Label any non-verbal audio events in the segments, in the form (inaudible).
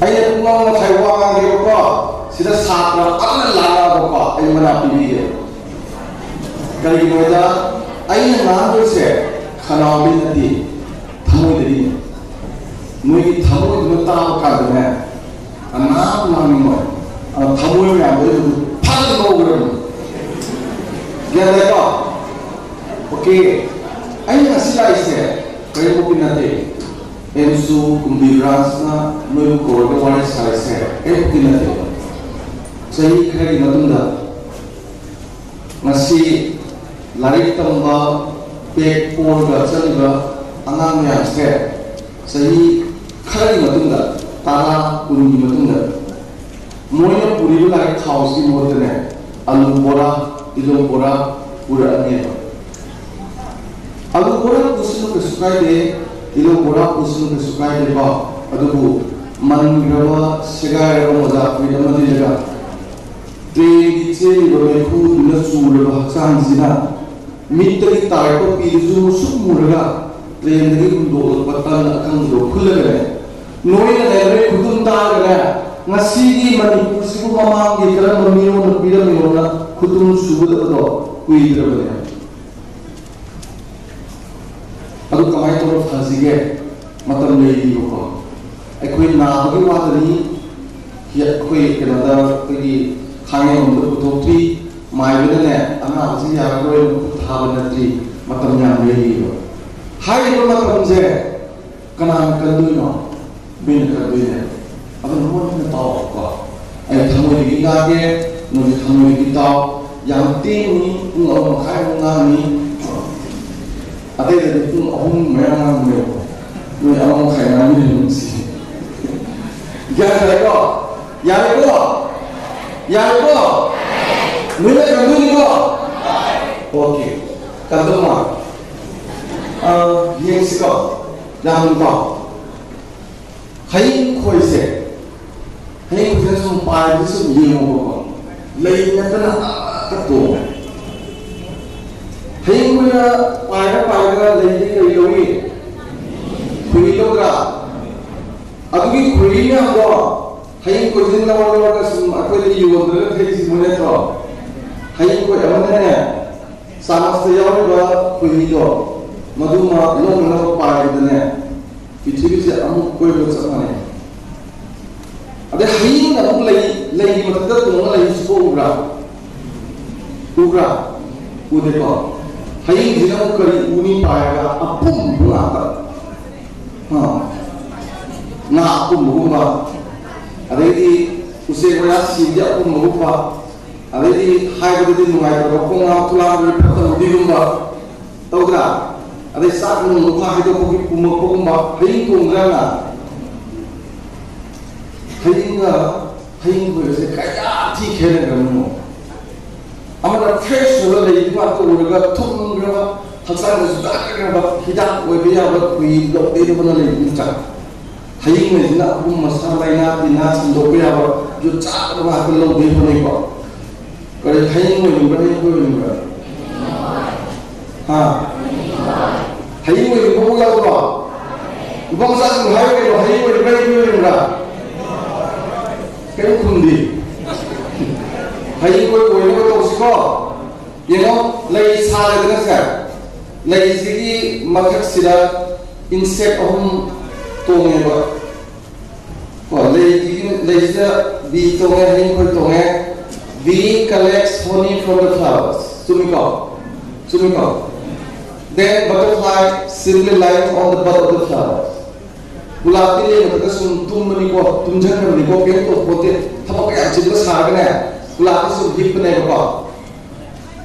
aina tunga mo chai wa ga ngi ko sida sapra alla la ga ko pa ai mana pi bi ye kai mo da aina ma do se khana bi na ti thamo de ni mo gi thamo de ta ka de na ana ma ni mo thamo ya mo de pa de mo ro ge de ko 오케이 아니 가시가 있어요 그리고 빛나대 en su kumbibrasna noi ko ko wale sai se e kina te sai kha kina tunda ngasi larik tamba pe por ga chani ba angang ya se sai kha kina tunda tara kun kina tunda moya puri la khau si mo tene alum bora ilum bora pura ne alum bora dusu ko sukai de ꯇꯤꯂꯨ ꯄꯨꯔꯥ ꯄꯨꯁꯨ ꯀꯩꯁꯨ ꯀꯥꯏꯗꯦꯕ ꯑꯗꯨꯕꯨ ꯃꯟꯈ꯭ꯔꯕ ꯁꯦꯒꯥꯏꯔꯕ ꯃꯣꯖꯥ ꯐꯨꯔꯤꯠ ꯑꯃ ꯂꯤꯔꯒ ꯇ꯭ꯔꯦꯒꯤ ꯆꯦꯜꯂꯤꯕ ꯃꯩꯈꯨꯗꯨꯅ ꯆꯨꯔꯕ ꯍꯛꯆꯥꯡꯁꯤꯅ ꯃꯤꯠꯇꯒꯤ ꯇꯥꯔꯛꯄ ꯄꯤꯗꯨꯁꯨ ꯁꯨꯝ ꯃꯨꯔꯒ ꯇ꯭ꯔꯦꯟꯗꯒꯤ ꯍꯨꯟꯗꯣꯛꯂꯛꯄ ꯇꯟꯅ ꯑꯀꯪꯕꯗꯣ ꯈꯨꯜꯂꯒꯅꯦ ꯅꯣꯏꯅ ꯂꯩꯔꯦ ꯈꯨꯗꯨꯝ ꯇꯥꯔꯒꯅꯦ ꯉꯁꯤꯒꯤ ꯃꯅꯤꯄꯨꯔꯁꯤꯕꯨ ꯃꯃꯥꯡꯒꯤ ꯀꯔꯝꯕ ꯃꯤꯔꯣꯟꯅ ꯄꯤꯔꯝꯃꯤꯅꯣꯅ ꯈꯨꯗꯨꯝ ꯁꯨꯒꯗꯕꯗꯣ ꯀꯨꯏꯗ꯭ꯔꯕꯅꯦ ꯑꯗꯨ ꯀꯃꯥꯏꯅ ꯇꯧꯔ ꯐꯁꯤꯒꯦ ꯃꯇꯝ ꯂꯩꯔꯤꯕꯀꯣ ꯑꯩꯈꯣꯏ ꯅꯥꯕꯒꯤ ꯋꯥꯗꯅꯤ ꯑꯩꯈꯣꯏ ꯀꯩꯅꯣꯗ ꯑꯩꯈꯣꯏꯒꯤ ꯈꯥꯡꯉꯦꯟꯗ ꯄꯨꯊꯣꯛꯇ꯭ꯔꯤ ꯃꯥꯏꯕꯗꯅꯦ ꯑꯅꯥꯕꯁꯤ ꯌꯥꯔꯔꯣꯏ ꯊꯥꯕ ꯅꯠꯇ꯭ꯔꯤ ꯃꯇꯝ ꯌꯥꯝ ꯂꯩꯔꯤꯕ ꯍꯥꯏꯔꯤꯕ ꯃꯇꯝꯁꯦ ꯀꯅꯥꯅ ꯀꯟꯗꯣꯏꯅꯣ ꯃꯤꯅ ꯀꯟꯗꯣꯏꯅꯦ ꯑꯗꯨꯅ ꯃꯣꯏꯅ ꯇꯥꯎꯀꯣ ꯑꯩ ꯊꯃꯣꯏꯗꯒꯤ ꯉꯥꯡꯒꯦ ꯅꯣꯏꯒꯤ ꯊꯃꯣꯏꯗꯒꯤ ꯇꯥꯎ ꯌꯥꯝ ꯇꯦꯡꯅꯤ ꯄꯨꯡ ꯑꯍꯨꯝ ꯃꯈꯥꯏꯃꯨꯛ ꯉꯥꯡꯅꯤ adeeda dagdun abun meelaha meel way ama khayraamihimsi jaanaygo yaanigo yaanigo mile kadunigo oke kaduma yengsigo yaango hayin khoise hayin khoise sum paadi sum yengo ko lei natana ka tuwa được sao này ada hãy là ông lấy lấy mà tất cả ông lấy số ugra ugra ಐದಿನವು ಕೈ ಉನಿಪಾಯ ಅಪ್ಪು ಆತ ನಾ ಅಪ್ಪು ಮಗುಂಬ ಅದೈದಿ ಉಸೇಗಳ ಸಿದ್ಯ ಅಪ್ಪು ಮಗುಂಬ ಅದೈದಿ ಹಾಯ್ಬದಿ ನುಂಗಾಯ್ಬ ಅಪ್ಪು ಮಾತುಲ ಪ್ರತ ಉದಿಗುಂಬ ತೌದ್ರ ಅದೇ ಸಾಕು ನು ಲುಕ ಹಾಯ್ದ ಹೋಗಿ ಪುಮ್ಮಪ್ಪಗುಂಬ high ಕುಂಗ್ರನ ಹೈಂಗ ಹೈಂಗ ಕಯಾ ಠೀಕ್ ಹೇಳಂಗ ನೀವು amada fresh lo le yidima ko wuraga tum graba haksan da da graba hida we be ya ba ku yi do be do na le yidita hayin me na um masala ina ina sun do ya ba jo ta da ba ko lo be ko ne ko ko le hayin me ba ne ko ne ba ha hayin me ko ya ba ba ma sa sun hayin me hayin me ba ne ko ne ba cái cũng đi hay quên quên cái ko you know lay sala gna ka lay sigi makak sira insect ahum tonge ba ko lay sigi lay sira bee tonge hin ko tonge bee collects honey from the flowers sumiko sumiko then butterfly simply lies on the bud of the flowers गुलाब के लिए मतलब सुन तुम money को तुम जन money को के तो होते थपक के अच्छे से सागने गुलाब से गिफ्ट नहीं बका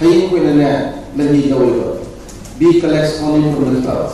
mga sa video or ituke. Yes. Spider collects poison from the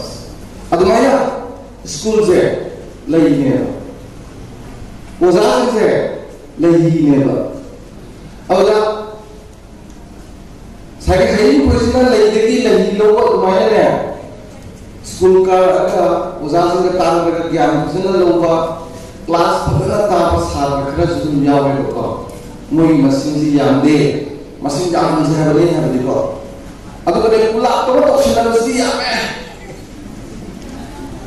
Masih jangan sehari hari kok. Aku kena pulak tu tak senang siap eh.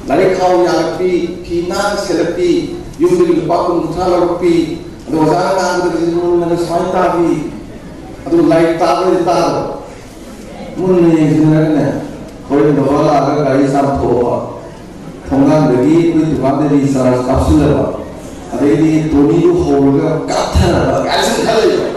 Lari kau yang lebih kina selepi, yung dari bakun kalau lebih atau jangan aku dari dulu mana semain tapi, atau light tahu di tahu. Mungkin sebenarnya, kau yang bawa lah agak kali sampo. Tongan bagi itu tukang dari saras kapsul lah. Ada ini Tony itu hole ke kapten lah, kasih kali.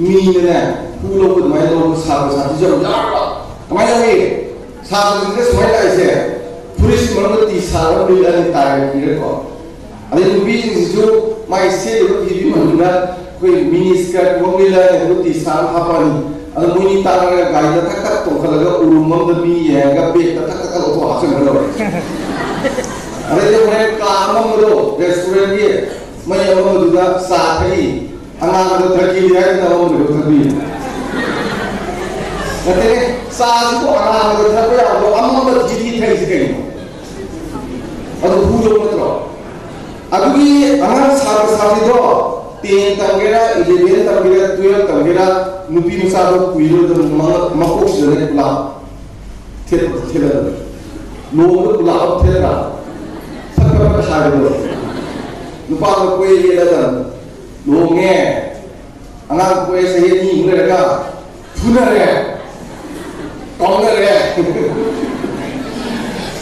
มีเลยแน่ผู้ลงทุนไม่ลงสามสามที่จะรับก็ไม่ยังมีสามที่จะสมัยได้ใช่ผู้ริษัทมันก็ตีสามบริการตายกี่เรื่องก็อันนี้ผู้บริษัทจะไม่เสียหรือที่ดีมันจะคุยมินิสเกตวงเล่นเนี่ยก็ตีสามห้าปันอันนี้มีตารางกายจะตักตักตกแล้วก็อุ้มมันจะมีเองก็เบียดตักตักตกตัวหาเสียงแล้วอันนี้จะเป็นกลางมันก็เรสเตอรันต์ที่ไม่ยอมมาดูด้วยสาธิต අනාගත ප්‍රතිවියක් නවමු ප්‍රතිවිය. නැතේ සාසු අනාගත ප්‍රතිවිය අම්මම ජීවිතේ ඉතිකෙනවා. අද භූජෝමතර. අදුගේ අනාගත සාර සාරිදෝ තේන් තංගෙලා ඉලෙදෙන තංගෙලා තුයල් තංගෙලා නුපි මුසාරෝ කුයිලද මකෝස් දරේ පුලා. තෙර තෙර. නෝම පුලා තෙර. සකප සාරිදෝ. නුපාල කුයිලද लोग हैं अनाथ को ऐसे ही नहीं हुनर का हुनर है कॉमनर है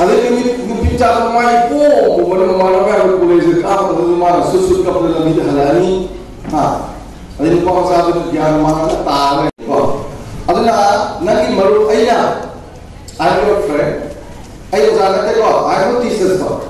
अरे तुम तुम पिचा माय को मन मन में हम को ऐसे काम तो तुम सुसु कब ले लेनी तो हलानी हाँ अरे तुम पाँच साल ज्ञान मारा ना तार है तो अरे ना मरो ऐ ना आई हैव फ्रेंड ऐ जाना तेरे को आई हैव टीचर्स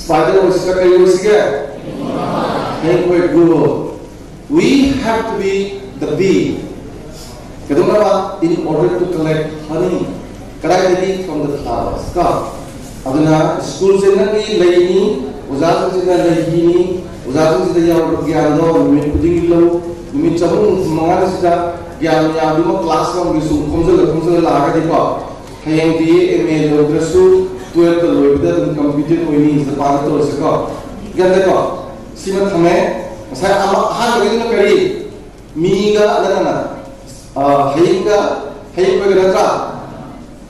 स्पाइडर वो इसका कई वो सीखा है नहीं कोई गुरु we have to be the bee. कदम ना बात in order to collect honey कराए देती from the flowers. का अब ना स्कूल से ना कहीं लगी नहीं उजागर से ना लगी नहीं उजागर से तो यार उठ गया ना और मैं कुछ नहीं लगा मैं चाहूँ से जा गया मैं आप दिमाग क्लास का मुझे सुन कौन से लड़कों से लड़ाका देखा है यंत्री ML graduate eme lo grasu tuer to lo bida dum computer ko ini sa para to se ka. Ganda ko. Sima thame, saya ama han bagi na kari. Miga na na. hayingga haying ko natra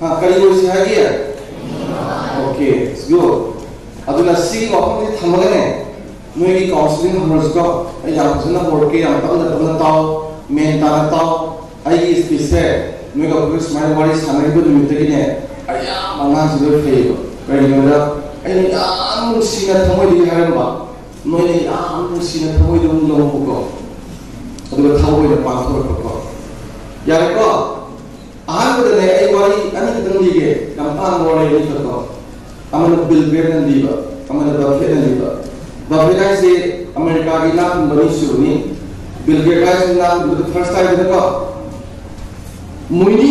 ha kali mo si hagiya okay it's good aduna si ko apni thamagane noi ki counseling हमर को ai yam suna work yam tamna tamna taw men ta taw ai ki space है noi का कुछ smile वाली सामने को निमित्त की ने अया मंगा सुदर फे को कहीं मेरा ai ने याम सीना थमोई दी है बा noi ने याम सीना थमोई दम लो को अदुगा थावोई द पाथो को यारेको अहमदने आई वारी अनि खतन दिगे कंपान वाले नि खतो अमन बिल गेटन दीबा अमन बफेट दीबा बफेट से अमेरिका की टाइम देखो मुनी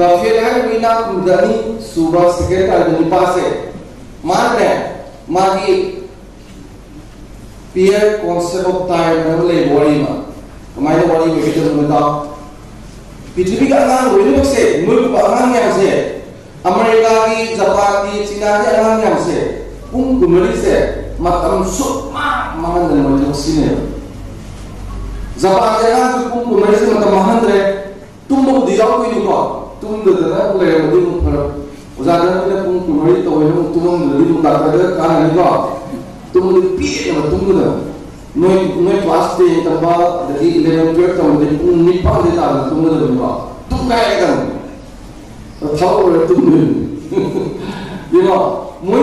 Now, if you have Vina Kudani Suba Sekretar dan Pase, mana magi peer concept of time na le body ma. Kamai the body ke kita mata. पृथ्वी का अनांग value से मुल्क अनांग यहाँ से अमेरिका की जापान की चीना की अनांग यहाँ से उन कुमरी से मतम सुमा महान दल मुल्क सीने जापान के अनांग उन कुमरी से मतम महान दल तुम बहुत दिलाओ कोई नहीं tundra le udin phar uzadan ne pun kuhi to ye tum ri tum ta kada ka ni ga tum ni pi ye ma tum ne ne ne pas te ta ba de le ne pyo ta de pun ni pa de ta tum ne ne ga tum ka ye ga ta ta o le tum ne ye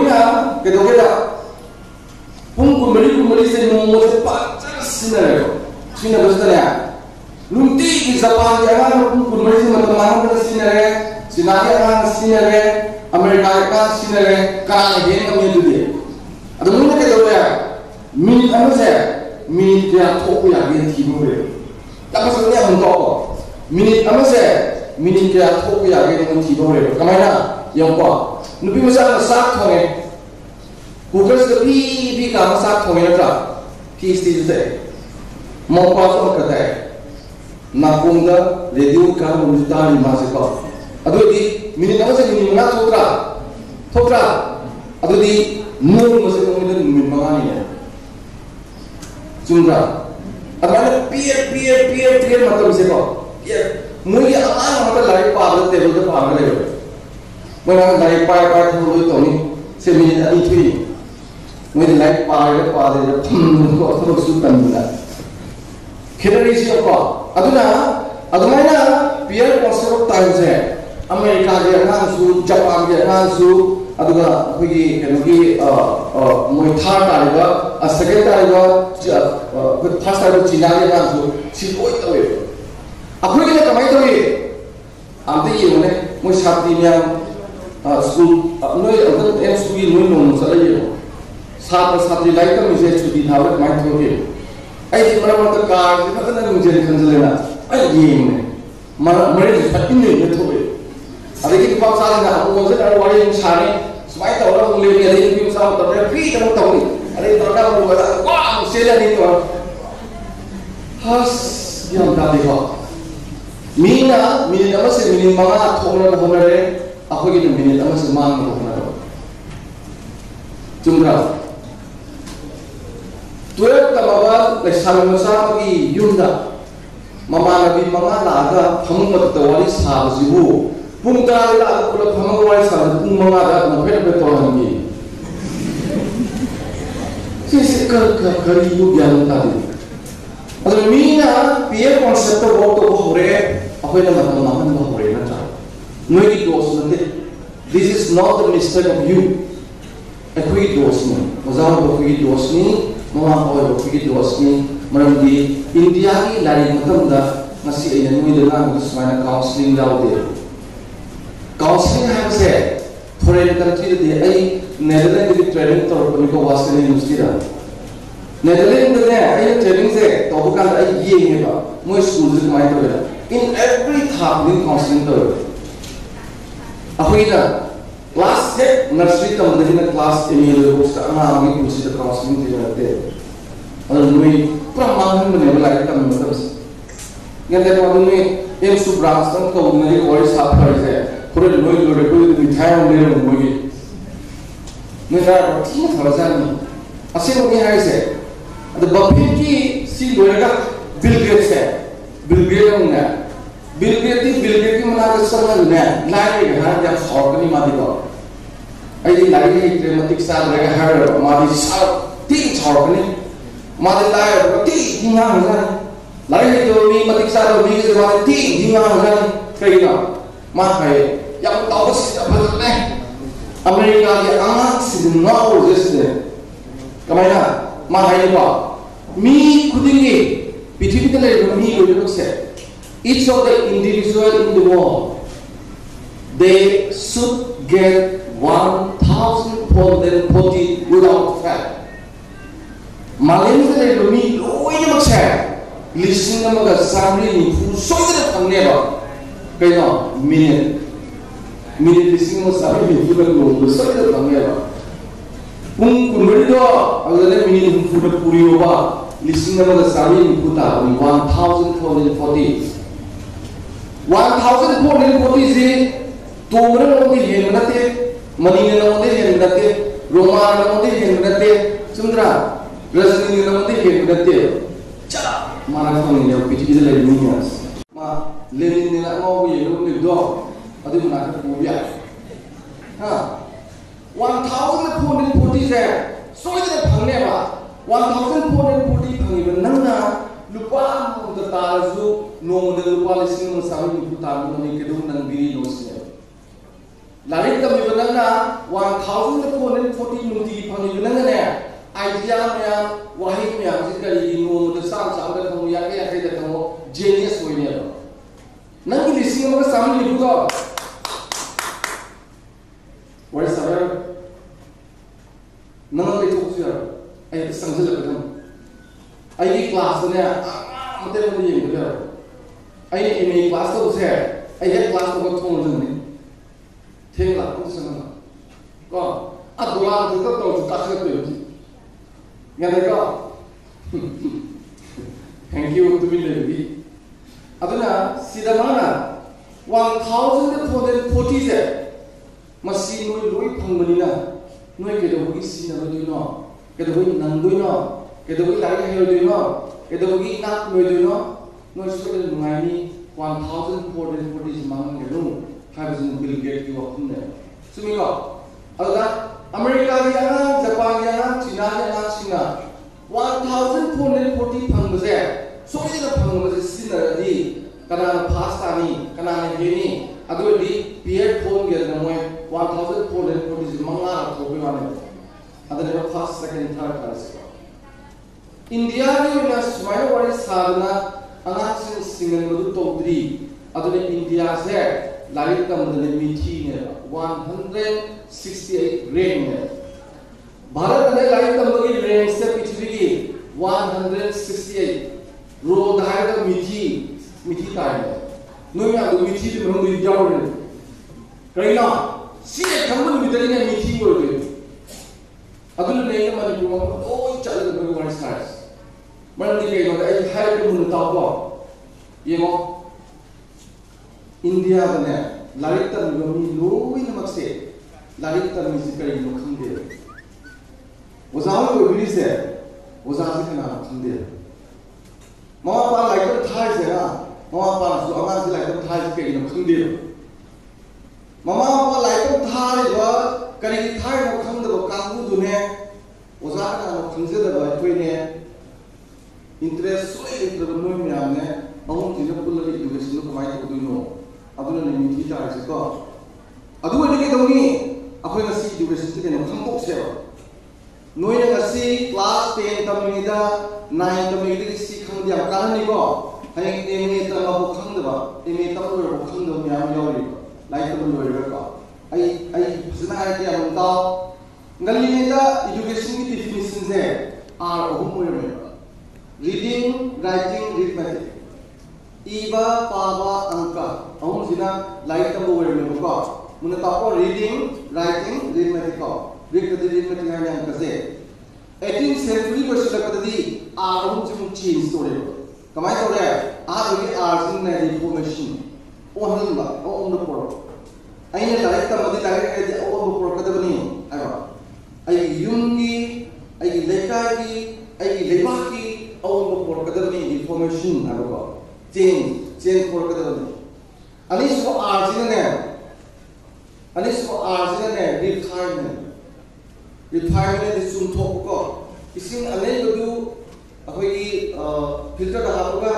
ya ke do ke da pun ku me ri ku me ri se mo mo se pa ꯅꯨꯡꯇꯤꯒꯤ ꯖꯄꯥꯟꯒꯤ ꯑꯉꯥꯡꯅ ꯄꯨꯡ ꯀꯨꯟꯃꯔꯤꯁꯦ ꯃꯇꯝ ꯃꯥꯡꯍꯟꯗꯅ ꯁꯤꯖꯤꯟꯅꯔꯦ ꯆꯤꯅꯥꯒꯤ ꯑꯉꯥꯡꯅ ꯁꯤꯖꯤꯟꯅꯔꯦ ꯑꯃꯦꯔꯤꯀꯥꯒꯤ ꯑꯉꯥꯡ ꯁꯤꯖꯤꯟꯅꯔꯦ ꯀꯅꯥꯅ ꯍꯦꯟ ꯉꯝꯃꯤ ꯑꯗꯨꯗꯤ ꯑꯗꯣ ꯃꯣꯏꯅ ꯀꯩꯗꯧꯔꯦ ꯃꯤꯅꯤꯠ ꯑꯃꯁꯦ ꯃꯤꯅꯤꯠ ꯀꯌꯥ ꯊꯣꯛꯄ ꯌꯥꯒꯦꯅ ꯊꯤꯕ ꯍꯧꯔꯦ ꯌꯥꯝ ꯐꯖꯅ ꯌꯥꯝ ꯇꯧꯀꯣ ꯃꯤꯅꯤꯠ ꯑꯃꯁꯦ ꯃꯤꯅꯤꯠ ꯀꯌꯥ ꯊꯣꯛꯄ ꯌꯥꯒꯦꯅ ꯃꯣꯏ ꯊꯤꯕ ꯍꯧꯔꯦꯕ ꯀꯃꯥꯏꯅ ꯌꯦꯡꯉꯨꯀꯣ ꯅꯨꯄꯤ ꯃꯆꯥꯅ ꯆꯥꯛ ꯊꯣꯡꯉꯦ ꯀꯨꯀꯔꯁꯤꯗ ꯄꯤ ꯄꯤ ꯀꯥꯝꯃ ꯆꯥꯛ ꯊꯣꯡꯉꯦ ꯅꯠꯇ꯭ꯔꯥ ꯐꯤ ꯏꯁꯇꯤꯁꯦ ꯃꯧꯄꯥꯁꯨ ꯑꯃꯈꯛ ꯇꯥꯏ ꯅꯥꯀꯣꯡꯗ ꯔꯦꯗꯤꯑꯣ ꯀꯥꯔꯝꯕꯁꯨ ꯇꯥꯔꯤ ꯃꯥꯁꯦꯀꯣ ꯑꯗꯨꯑꯣꯏꯗꯤ ꯃꯤꯅꯤꯠ ꯑꯃꯁꯦ ꯃꯤꯅꯤꯠ ꯃꯉꯥ ꯊꯣꯛꯇ꯭ꯔꯥ ꯊꯣꯛꯇ꯭ꯔꯥ ꯑꯗꯨꯗꯤ ꯅꯣꯡꯃꯁꯦ ꯅꯣꯡꯃꯗ ꯅꯨꯃꯤꯠ ꯃꯉꯥꯅꯤꯅꯦ ꯆꯨꯝꯕ꯭ꯔꯥ ꯑꯗꯨꯃꯥꯏꯅ ꯄꯤꯌꯔ ꯄꯤꯌꯔ ꯄꯤꯌꯔ ꯄꯤꯌꯔ ꯃꯇꯝꯁꯦꯀꯣ ꯄꯤꯌꯔ ꯃꯣꯏꯒꯤ ꯑꯉꯥꯡ ꯑꯃꯗ ꯂꯥꯏꯔꯤꯛ ꯄꯥꯕꯗ ꯇꯦꯕꯜꯗ ꯄꯥꯔꯒ ꯂꯩꯕ ꯃꯣꯏꯅ ꯂꯥꯏꯔꯤꯛ ꯄꯥꯏ ꯄꯥꯏ ꯊꯕꯛ ꯂꯣꯏ ꯇꯧꯅꯤ ꯁꯦ ꯃꯤꯅꯤꯠ ꯑꯅꯤ ꯊꯣꯛꯏ ꯃꯣꯏꯗꯤ ꯂꯥꯏꯔꯤꯛ ꯄꯥꯔꯒ ꯄꯥꯗꯦꯗ ꯐꯝꯗꯅꯀꯣ ꯊꯕꯛꯁꯨ ꯇꯟꯗꯅ ꯈꯦꯠꯅꯔꯤꯁꯤꯀꯣ ꯑꯗꯨꯅ ꯑꯗꯨꯃꯥꯏꯅ ꯄꯤꯌꯔ ꯀꯣꯟꯁꯦꯞ ꯑꯣꯐ ꯇꯥꯏꯝꯁꯦ ꯑꯃꯦꯔꯤꯀꯥꯒꯤ ꯑꯉꯥꯡꯁꯨ ꯖꯄꯥꯟꯒꯤ ꯑꯉꯥꯡꯁꯨ ꯑꯗꯨꯒ ꯑꯩꯈꯣꯏꯒꯤ ꯀꯩꯅꯣꯒꯤ ꯃꯣꯏ ꯊꯥꯔ ꯇꯥꯔꯤꯕ ꯁꯦꯀꯦꯟ ꯇꯥꯔꯤꯕ ꯐꯥꯔꯁ ꯇꯥꯔꯤꯕ ꯆꯤꯅꯥꯒꯤ ꯑꯉꯥꯡꯁꯨ ꯁꯤ ꯂꯣꯏ ꯇꯧꯋꯦꯕ ꯑꯩꯈꯣꯏꯒꯤꯅ ꯀꯃꯥꯏꯅ ꯇꯧꯏ ꯑꯝꯇ ꯌꯦꯡꯉꯨꯅꯦ ꯃꯣꯏ ꯁꯥꯇ꯭ꯔꯤ ꯃꯌꯥꯝ ꯁ꯭ꯀꯨꯜ ꯅꯣꯏ ꯑꯝꯇ ꯑꯦꯝ ꯁ꯭ꯀꯨꯜꯒꯤ ꯅꯣꯏ ꯅꯣꯡꯃ ꯆꯠꯂ ꯌꯦꯡꯉꯣ ꯁꯥꯇ꯭ꯔ ꯁꯥꯇ꯭ꯔꯤ ꯂꯥꯏꯔꯤꯛ ꯇꯝꯃꯤꯁꯦ ꯁꯨꯇꯤ ꯊꯥꯕꯗ ꯀꯃꯥꯏꯅ అయితే మనం అంత కాదు పక్కన ముంచేది కంచలేదా అది ఏమి మన మరి పట్టింది ఎత్తుపోయి అదే కింద పంపాలి కదా అప్పుడు వస్తే నాకు వాడి ఏం సారి స్వాయిత అవరం లేదు అదే కింద పంపాలి తప్ప ఫ్రీ తమ తప్పి అదే తొందర కదా వా సేల నీ తో హస్ యం దాది హో మీన మీ నమస్ మీ మా తోన హోనరే అఖోగి మీ నమస్ మాంగ హోనరే చుంగ్రా Tuyak tamagal nagsamasagi yunda mamanabi ma ma la ga pangmatawali sa zibu pung dahil ako pula pangawal sa pung mga dapat na pwede ba tawag ni sisi kar kar karibu yan tayo at mina piye konsepto ko to hore ako na matamahan ma hore na tayo ngi dos na this is not the mistake of you ako dos m'a mazaw ko dos ni ꯑꯣꯏꯕ ꯑꯩꯈꯣꯏꯒꯤ ꯗꯣꯁꯅꯤ ꯃꯔꯝꯗꯤ ꯏꯟꯗꯤꯌꯥꯒꯤ ꯂꯥꯏꯔꯤꯛ ꯃꯇꯝꯗ ꯉꯁꯤ ꯑꯩꯅ ꯅꯣꯏꯗ ꯉꯥꯡꯕꯗ ꯁꯨꯃꯥꯏꯅ ꯀꯥꯎꯟꯁꯤꯂꯤꯡ ꯌꯥꯎꯗꯦ ꯀꯥꯎꯟꯁꯤꯂꯤꯡ ꯍꯥꯏꯕꯁꯦ ꯐꯣꯔꯦꯟ ꯀꯟꯇ꯭ꯔꯤꯗꯗꯤ ꯑꯩ ꯅꯦꯗꯔꯂꯦꯟꯗꯒꯤ ꯇ꯭ꯔꯦꯅꯤꯡ ꯇꯧꯔꯛꯄꯅꯤꯀꯣ ꯋꯥꯁꯀꯟ ꯌꯨꯅꯤꯚꯔꯁꯤꯇꯤꯗ ꯅꯦꯗꯔꯂꯦꯟꯗꯅꯦ ꯑꯩꯅ ꯇ꯭ꯔꯦꯅꯤꯡꯁꯦ ꯇꯧꯕ ꯀꯥꯟꯗ ꯑꯩ ꯌꯦꯡꯉꯦꯕ ꯃꯣꯏ ꯁ꯭ꯀꯨꯜꯁꯦ ꯀꯃꯥꯏꯅ ꯇꯧꯋꯦ ꯏꯟ ꯑꯦꯚ꯭ꯔꯤ ꯊꯥ ꯈꯨꯗꯤꯡ ꯀꯥꯎꯟꯁꯤꯂꯤꯡ ꯇꯧꯋꯦ ꯑꯩꯈꯣꯏꯅ क्लास से नर्सरी ತಮದಿನ ಕ್ಲಾಸ್ ಇಮಿಲೋ ಸನಾಮಿ ಉಚಿತ में ಇರುತ್ತೆ ಅದನ್ನು ಪ್ರಮಾಣನ ನೆಲಲಾಗಿ ತಮ್ಮ ಮತಸ್ यदि ಅದನ್ನು एक शुभ रास्ता तो उन्हें और साफ़ कर दे पूरे लोग लोग को दिखाए उन्हें मुंबई मैं ना रोटी में थोड़ा सा नहीं असली मुंबई है इसे तो बफे की सी लोग का बिल गेट्स है। बिल गेट होंगे बिल गेट ही बिल गेट की मना सब ना ना ये जब सौ नहीं मारी तो अहिले लागिरहेको म तिक्सा भएका हाडहरू माथि साथी छड्ने माथि लाएर कति हुन्छ हुन्छ माथि या अमेरिका कमाइना माथि पृथ्वी से each of the individual in the world. They should get 1,440 without fail. 말레이시아의 놈이 로이는 채 리싱 넘어가 사람들이 후소들을 당내봐. 그래서 미네 미네 리싱 넘어 사람들이 후소들을 놓고 소리를 당내봐. 꿈꾸물도 아그네 미네 후소를 뿌리오봐. 리싱 넘어가 사람들이 후다 1,440 1,440 is 동그라미 얘는 어때? मदीने नमोदे जेनगते रोमा नमोदे जेनगते सुंदरा रजनी ने नमोदे जेनगते चला मारा फ़ोन ने पीछे इधर ले लिया माँ लेनी ने ना मो भी लो ने दो अति मना के पूछ गया हाँ 1000 में फ़ोन ने से सोई के भंगने माँ 1000 में फ़ोन ने भंगने में नंगा लुपा मुंदता जो नो मुंदे लुपा ले सिंह मसाई को तालु के दो नंगी नो से लाइक तब भी बनाना वन थाउज़ेंड को नहीं फोर्टी नोटी पानी बनाना ने आइडिया में या वाहिक में या जिसका ये नोम तो सांस आगे तो हम या के आखिर तक हम जेनियस हो गया ना ना कि लिसिंग हमारे सामने लिखूँगा वही सर ना ना तो क्या ऐ तो समझ लेते हम ऐ ये क्लास ने मतलब ये क्या ऐ ये मेरी क्लास तो उसे ऐ ये क्लास को कौन जानता thế là cũng sẽ nó có à đồ ăn thì các đầu chúng ta sẽ biểu đi, nghe thấy không? (laughs) Thank you to me lady aduna sidamana 1040 se masi nuôi loi phangmani na noi ke do gi sina do no ke do gi nang do no ke do gi lai cái đồ no ke do gi nak noi do no noi so ke ngai ni 1040 se mang cái no 他们是努力的比我困难。是明白？好的。America dia na, Jepun dia na, China dia na, China. One thousand four hundred forty pound macam, so ini tu pound macam sini ni, kena pasta ni, kena ni ni. Aduh ni, beer pound dia ni mui, one thousand four hundred forty is mangar tu bila ni. Aduh ni tu first second third class. India dia ni semua orang sahaja, anak sini single tu. Aduh ni India saya. Tam dane mithi 168 rank ne Bharat ने like तंबगी rank से पिछली की 168 रो दायर मिथि मिथि ताई no या दो मिथि भी हम भी जाओ रे। कहीं ना सीधे खंबन मितरी ने मिथि को दे अदुल ने के मन को ओ चल बगे वन स्टार्स मन दी के नो आई के मुन ता ये मो 인디아분에 라릭 땀 요미 로인 막세 라릭 땀 이지까지 뭐 큰데 오자하고 그리세 오자하지 그나 큰데 마마 빠 라릭 땀 타이세나 마마 빠 나서 아마지 라릭 땀 타이지 까지 뭐 큰데 마마 빠 라릭 땀 타이와 그리 타이 뭐 큰데고 강구두네 오자하가 뭐 큰데다가 아이코이네 인트레스 소이 인트레스 모임이 안네 너무 뒤져볼래 이거 지금 그만이 되거든요 அவரோட நீதியா இருக்கோ அது고 이렇게 더니 아프리카 시 유니버시티 되는 한국 세요. 노이는 같이 클래스 10 담입니다. 9 담입니다. 시 강디 아까는이고 하여간 때문에 따라고 강도가 때문에 따라고 강도 면 요리 라이트도 요리가 아이 아이 무슨 아이디어 뭔가 ngalina education definition se are homework reading writing arithmetic. Bu bu khang da mi am yo ri lai ta bu lo ri ko ai ai phsna ai dia mun ta ngali ni da education ki definition se are hum mo ri reading writing arithmetic iba pava angka ahum sina lai ta bu ri ko mun ta ko reading writing arithmetic ko विकतरी मटिया ने अंकसे 18th century को शिलकतदी आरम जुम change तोरे कमाई तोरे आ बगे आर्जिन ने reformation ओ हनबा ओ ओन द पोर अइने लाइक त मदि लाइक के ओ ओन द पोर कदबनी आइबा आई युंगी आई लेकागी आई लेबाकी ओ ओन द पोर कदबनी रिफॉर्मेशन आइबा चेंज चेंज पोर कदबनी अनिस को आर्जिन ने अनिस को आर्जिन ने refinement retirement is soon talk ko ising anay badu akoy filter da hapo ka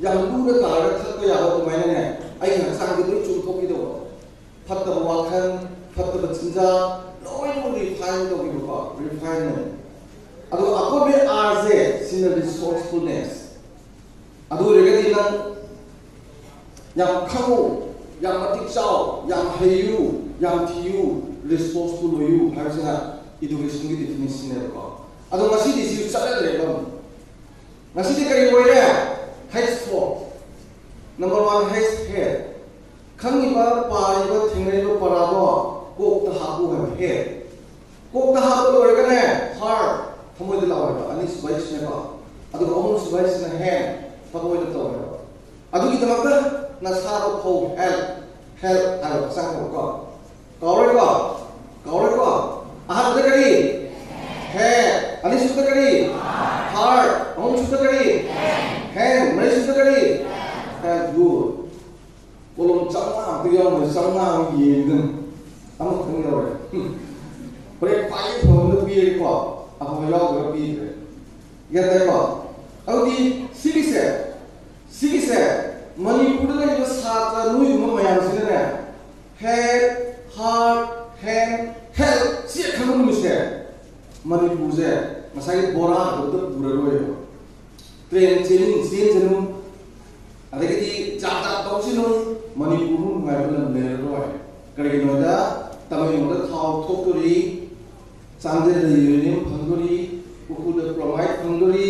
yang du da tar da thak ya ho mai ne ai ha sang du chum thok ki do phat da wa khan phat da chinja loi mo refine do ki ko refinement ado ako be arze sin resourcefulness ado rega di nan yang khamu yang matik chao yang hayu yang thiu resourceful yu harsina educationꯒꯤ definition-ꯅꯦꯕꯀꯣ ꯑꯗꯣ ꯉꯁꯤꯗꯤ ꯁꯤ ꯆꯠꯅꯗ꯭ꯔꯦꯕ ꯉꯁꯤꯗꯤ ꯀꯔꯤ ꯑꯣꯏꯔꯦ ꯍꯩꯁ for number one ꯍꯩꯁ head ꯈꯪꯉꯤꯕ ꯄꯥꯔꯤꯕ ꯊꯦꯡꯅꯔꯤꯕ ꯄꯔꯥꯗꯣ ꯀꯣꯛꯇ ꯍꯥꯞꯄꯨ ꯍꯥꯏꯕ ꯍꯦꯗ ꯀꯣꯛꯇ ꯍꯥꯞꯄ ꯂꯣꯏꯔꯒꯅꯦ ꯍꯥꯔꯠ ꯊꯃꯣꯏꯗ ꯂꯥꯎꯋꯦꯕ ꯑꯅꯤꯁꯨꯕ ꯍꯩꯁꯤꯅꯦꯀꯣ ꯑꯗꯨꯒ ꯑꯍꯨꯝꯁꯨꯕ ꯍꯩꯁꯤꯅ ꯍꯦꯟ ꯊꯃꯣꯏꯗ ꯇꯧꯋꯦꯕ ꯑꯗꯨꯒꯤꯗꯃꯛꯇ ꯅꯁꯥꯗꯣ ꯐꯧ ꯍꯦꯜ ꯍꯦꯜ ꯍꯥꯏꯕ ꯍꯛꯆꯥꯡ ꯐꯕꯀꯣ ꯀꯥꯎꯔꯣꯏꯀꯣ ꯀꯥꯎꯔꯣꯏꯀꯣ ꯑꯍꯥꯟꯕꯗ ꯀꯔꯤ ꯍꯦꯟ ꯑꯅꯤꯁꯨꯕꯗ ꯀꯔꯤ ꯍꯥꯔꯠ ꯑꯍꯨꯝꯁꯨꯕꯗ ꯀꯔꯤ ꯍꯦꯟ ꯃꯔꯤꯁꯨꯕꯗ ꯀꯔꯤ ꯍꯦꯜ ꯒꯨꯗ ꯀꯣꯂꯣꯝ ꯆꯥꯝꯃꯉꯥ ꯑꯝꯇ ꯌꯥꯎꯔꯝꯕ ꯆꯥꯝꯃꯉꯥ ꯑꯃ ꯌꯦꯡꯗꯅ ꯑꯃꯈꯛꯇꯪ ꯌꯥꯎꯔꯦ ꯍꯣꯔꯦꯟ ꯈ꯭ꯋꯥꯏꯗꯒꯤ ꯐꯕꯗ ꯄꯤꯔꯦꯀꯣ ꯑꯐꯕ ꯌꯥꯎꯗ꯭ꯔꯒ ꯄꯤꯗ꯭ꯔꯦ ꯒ꯭ꯌꯥꯟ ꯇꯥꯏꯀꯣ अवधि सिसे सिसे मणिपुर लेब छात्र नुयम ma'am head heart hand health से खाना नुसे मणिपुर से मसाई बोरा हद पूरा लोय ट्रेन चेनिंग चेन चनु अदगति चाप चाप तौसिनु मणिपुर नु गाय लम लेर लोय करेगिनोदा तमयमदा थाव थोकरी चांदे लेरिनिम फंगरी उकुद प्रोवाइड फंगरी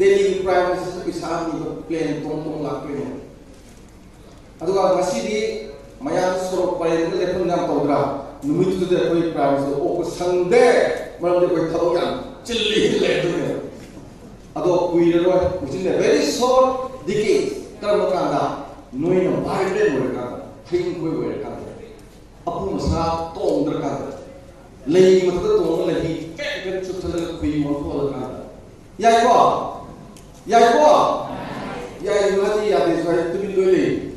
दिल्ली प्राइम मिनिस्टर पैसा नियो प्लेन तोंग तोंग लाकने अदुगा ngасidi mayam sorok paren le phun nam tawdra numit tu de koi prime minister ओ को संदे मरम de koi thabo yam chilli le tu ne ado kuire ro ujin very short decade karam kanda noi no vibrate wo ka thing koi wo ka apu masa Yaikuwa. Yaimati ya Israel to be doing.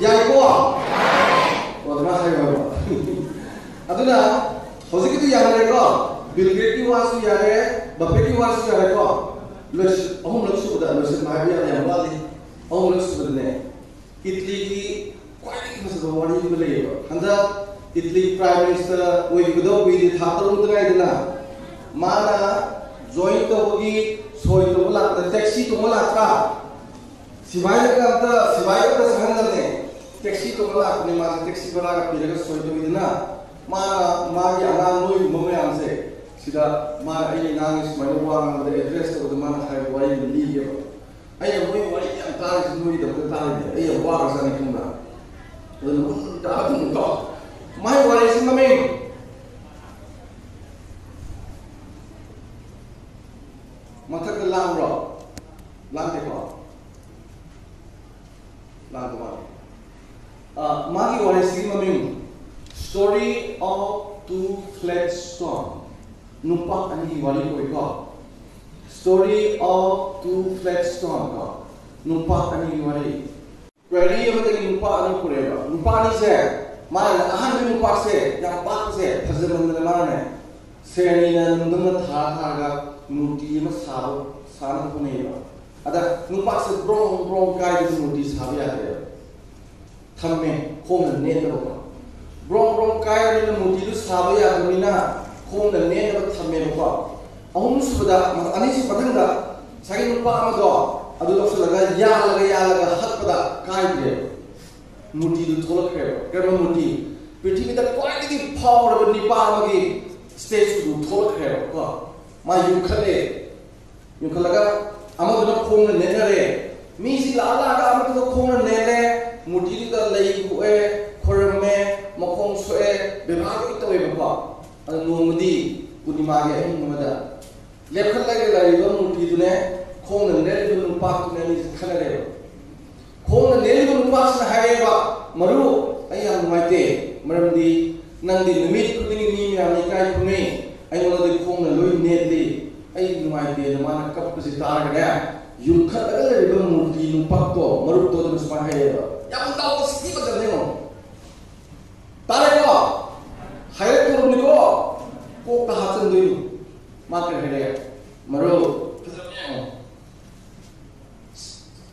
Yaikuwa. Wadra hai baba. Aduna hoziki tu yare ko. Bill Gates ki wasu yare, Buffett ki wasu yare ko. Lush ahum lush sudah lush mahbi ya yamali. Ahum lush sudah ne. Italy ki quite much of what you believe. Handa Italy Prime Minister वो युद्ध भी था तो उनका इतना माना joint होगी सोय तुम्हाला, प्रत्यक्षी तुम्हाला आता शिवायकंत शिवायकंत सांगते त्यक्षी तुम्हाला आपने माझे त्यक्षी बड़ा का पीले का सोय तुम्हें ना मा मा ये आना नहीं मम्मी आमसे सीधा मा ये नाम इस मैंने वांग मेरे एड्रेस तो तो माना है वाई मिली है अये वही वाई, ये, तारे से तो तो तारे ये वांग सानी कुम्बा तो तो तारे तो माय वाले से मम्मी ꯃꯊꯛꯇ ꯂꯥꯡꯕ꯭ꯔꯣ ꯂꯥꯡꯗꯦꯀꯣ ꯂꯥꯡꯕ ꯃꯥꯜꯂꯦ ꯃꯥꯒꯤ ꯋꯥꯔꯤꯁꯤꯒꯤ ꯃꯃꯤꯡ story of two flat stone ꯅꯨꯄꯥ ꯑꯅꯤꯒꯤ ꯋꯥꯔꯤ ꯑꯣꯏꯀꯣ story of two flat stone ꯀꯣ ꯅꯨꯄꯥ ꯑꯅꯤꯒꯤ ꯋꯥꯔꯤ ꯀ꯭ꯋꯦꯔꯤ ꯑꯃꯗꯒꯤ ꯅꯨꯄꯥ ꯑꯅꯤ ꯄꯨꯔꯛꯑꯦꯕ ꯅꯨꯄꯥ ꯑꯅꯤꯁꯦ ꯃꯥꯅ ꯑꯍꯥꯟꯕ ꯅꯨꯄꯥꯁꯦ ꯌꯥꯝ ꯄꯥꯛꯄꯁꯦ ꯐꯖꯃꯟꯗꯅ ꯃꯥꯅꯅꯦ ꯁꯦꯔꯅꯤꯅ ꯅꯨꯡꯗꯪꯅ ꯊꯥꯔ ꯊꯥꯔꯒ ꯃꯨꯔꯇꯤ ꯑꯃ මුටියම සාව සානහුනේවා අද නුපාස බ්‍රෝන් බ්‍රෝන් කයිස් මුටි සාවියාදේ තම්මේ කොම නේතරක බ්‍රෝන් බ්‍රෝන් කයිස් මුටිලු සාවියාද මිනා කොම නේතර තම්මේ නුපා? අහුන්සුබදා මත අනිසි පදංගා සගේ නුපා අමදෝ අදු ලොක්සලගා යාලගා යාලගා හත්පදා කයිදේ මුටිලු තොලකේ කරම මුටි පිටිවිත කොයිදි පාවරව නිපාවගේ ස්ටේජ් උ තොලකේ කෝ ꯃꯥ ꯌꯨꯝꯈꯠꯂꯦ ꯌꯨꯝꯈꯠꯂꯒ ꯑꯃꯗꯨꯅ ꯈꯣꯡꯅ ꯅꯦꯠꯅꯔꯦ ꯃꯤꯁꯤ ꯂꯥꯛꯑ ꯂꯥꯛꯑꯒ ꯑꯃꯗꯨꯅ ꯈꯣꯡꯅ ꯅꯦꯠꯂꯦ ꯃꯨꯔꯇꯤꯗꯨꯗ ꯂꯩ ꯍꯨꯛꯑꯦ ꯈꯣꯏꯔꯝꯃꯦ ꯃꯈꯣꯡ ꯁꯣꯛꯑꯦ ꯕꯦꯕꯥꯔ ꯂꯣꯏ ꯇꯧꯋꯦꯕꯀꯣ ꯑꯗꯣ ꯅꯣꯡꯃꯗꯤ ꯄꯨꯔꯅꯤꯃꯥꯒꯤ ꯑꯍꯤꯡ ꯑꯃꯗ ꯂꯦꯞꯈꯠꯂꯒ ꯂꯩꯔꯤꯕ ꯃꯨꯔꯇꯤꯗꯨꯅꯦ ꯈꯣꯡꯅ ꯅꯦꯠꯂꯤꯕ ꯅꯨꯄꯥꯗꯨꯅꯦ ꯑꯅꯤꯁꯤ ꯈꯠꯅꯔꯦꯕ ꯈꯣꯡꯅ ꯅꯦꯠꯂꯤꯕ ꯅꯨꯄꯥꯁꯤꯅ ꯍꯥꯏꯔꯦꯕ ꯃꯔꯨ ꯑꯩ ꯌꯥꯝ ꯅꯨꯡꯉꯥꯏꯇꯦ ꯃꯔꯝꯗꯤ ꯅꯪꯗꯤ ꯅꯨꯃꯤꯠ ꯈꯨꯗꯤꯡꯒꯤ ꯃꯤ ꯃꯌꯥꯝꯅ ꯏꯀꯥꯏ ꯈꯨꯝꯅꯩ ꯑꯩꯉꯣꯟꯗꯗꯤ ꯈꯣꯡꯅ ꯂꯣꯏ ꯅꯦꯠꯂꯤ ꯑꯩ ꯅꯨꯡꯉꯥꯏꯇꯦꯅ ꯃꯥꯅ ꯀꯞꯄꯁꯤ ꯇꯥꯔꯒꯅꯦ ꯌꯨꯝꯈꯠꯂꯒ ꯂꯩꯔꯤꯕ ꯃꯨꯔꯇꯤ ꯅꯨꯄꯥꯛꯇꯣ ꯃꯔꯨꯞꯇꯣ ꯑꯗꯨꯅ ꯁꯨꯃꯥꯏꯅ ꯍꯥꯏꯌꯦꯕ ꯌꯥꯝ ꯇꯥꯎꯕ ꯁꯤꯇꯤ ꯐꯖꯕꯅꯦ ꯌꯦꯡꯉꯣ ꯇꯥꯔꯦꯀꯣ ꯍꯥꯏꯔꯛꯇꯧꯔꯕꯅꯤꯀꯣ ꯀꯣꯛꯇ ꯍꯥꯞꯆꯤꯟꯕ ꯃꯥ ꯀꯔꯤ ꯍꯥꯏꯔꯛꯑꯦ ꯃꯔꯨꯞ ꯐꯖꯕꯅꯦ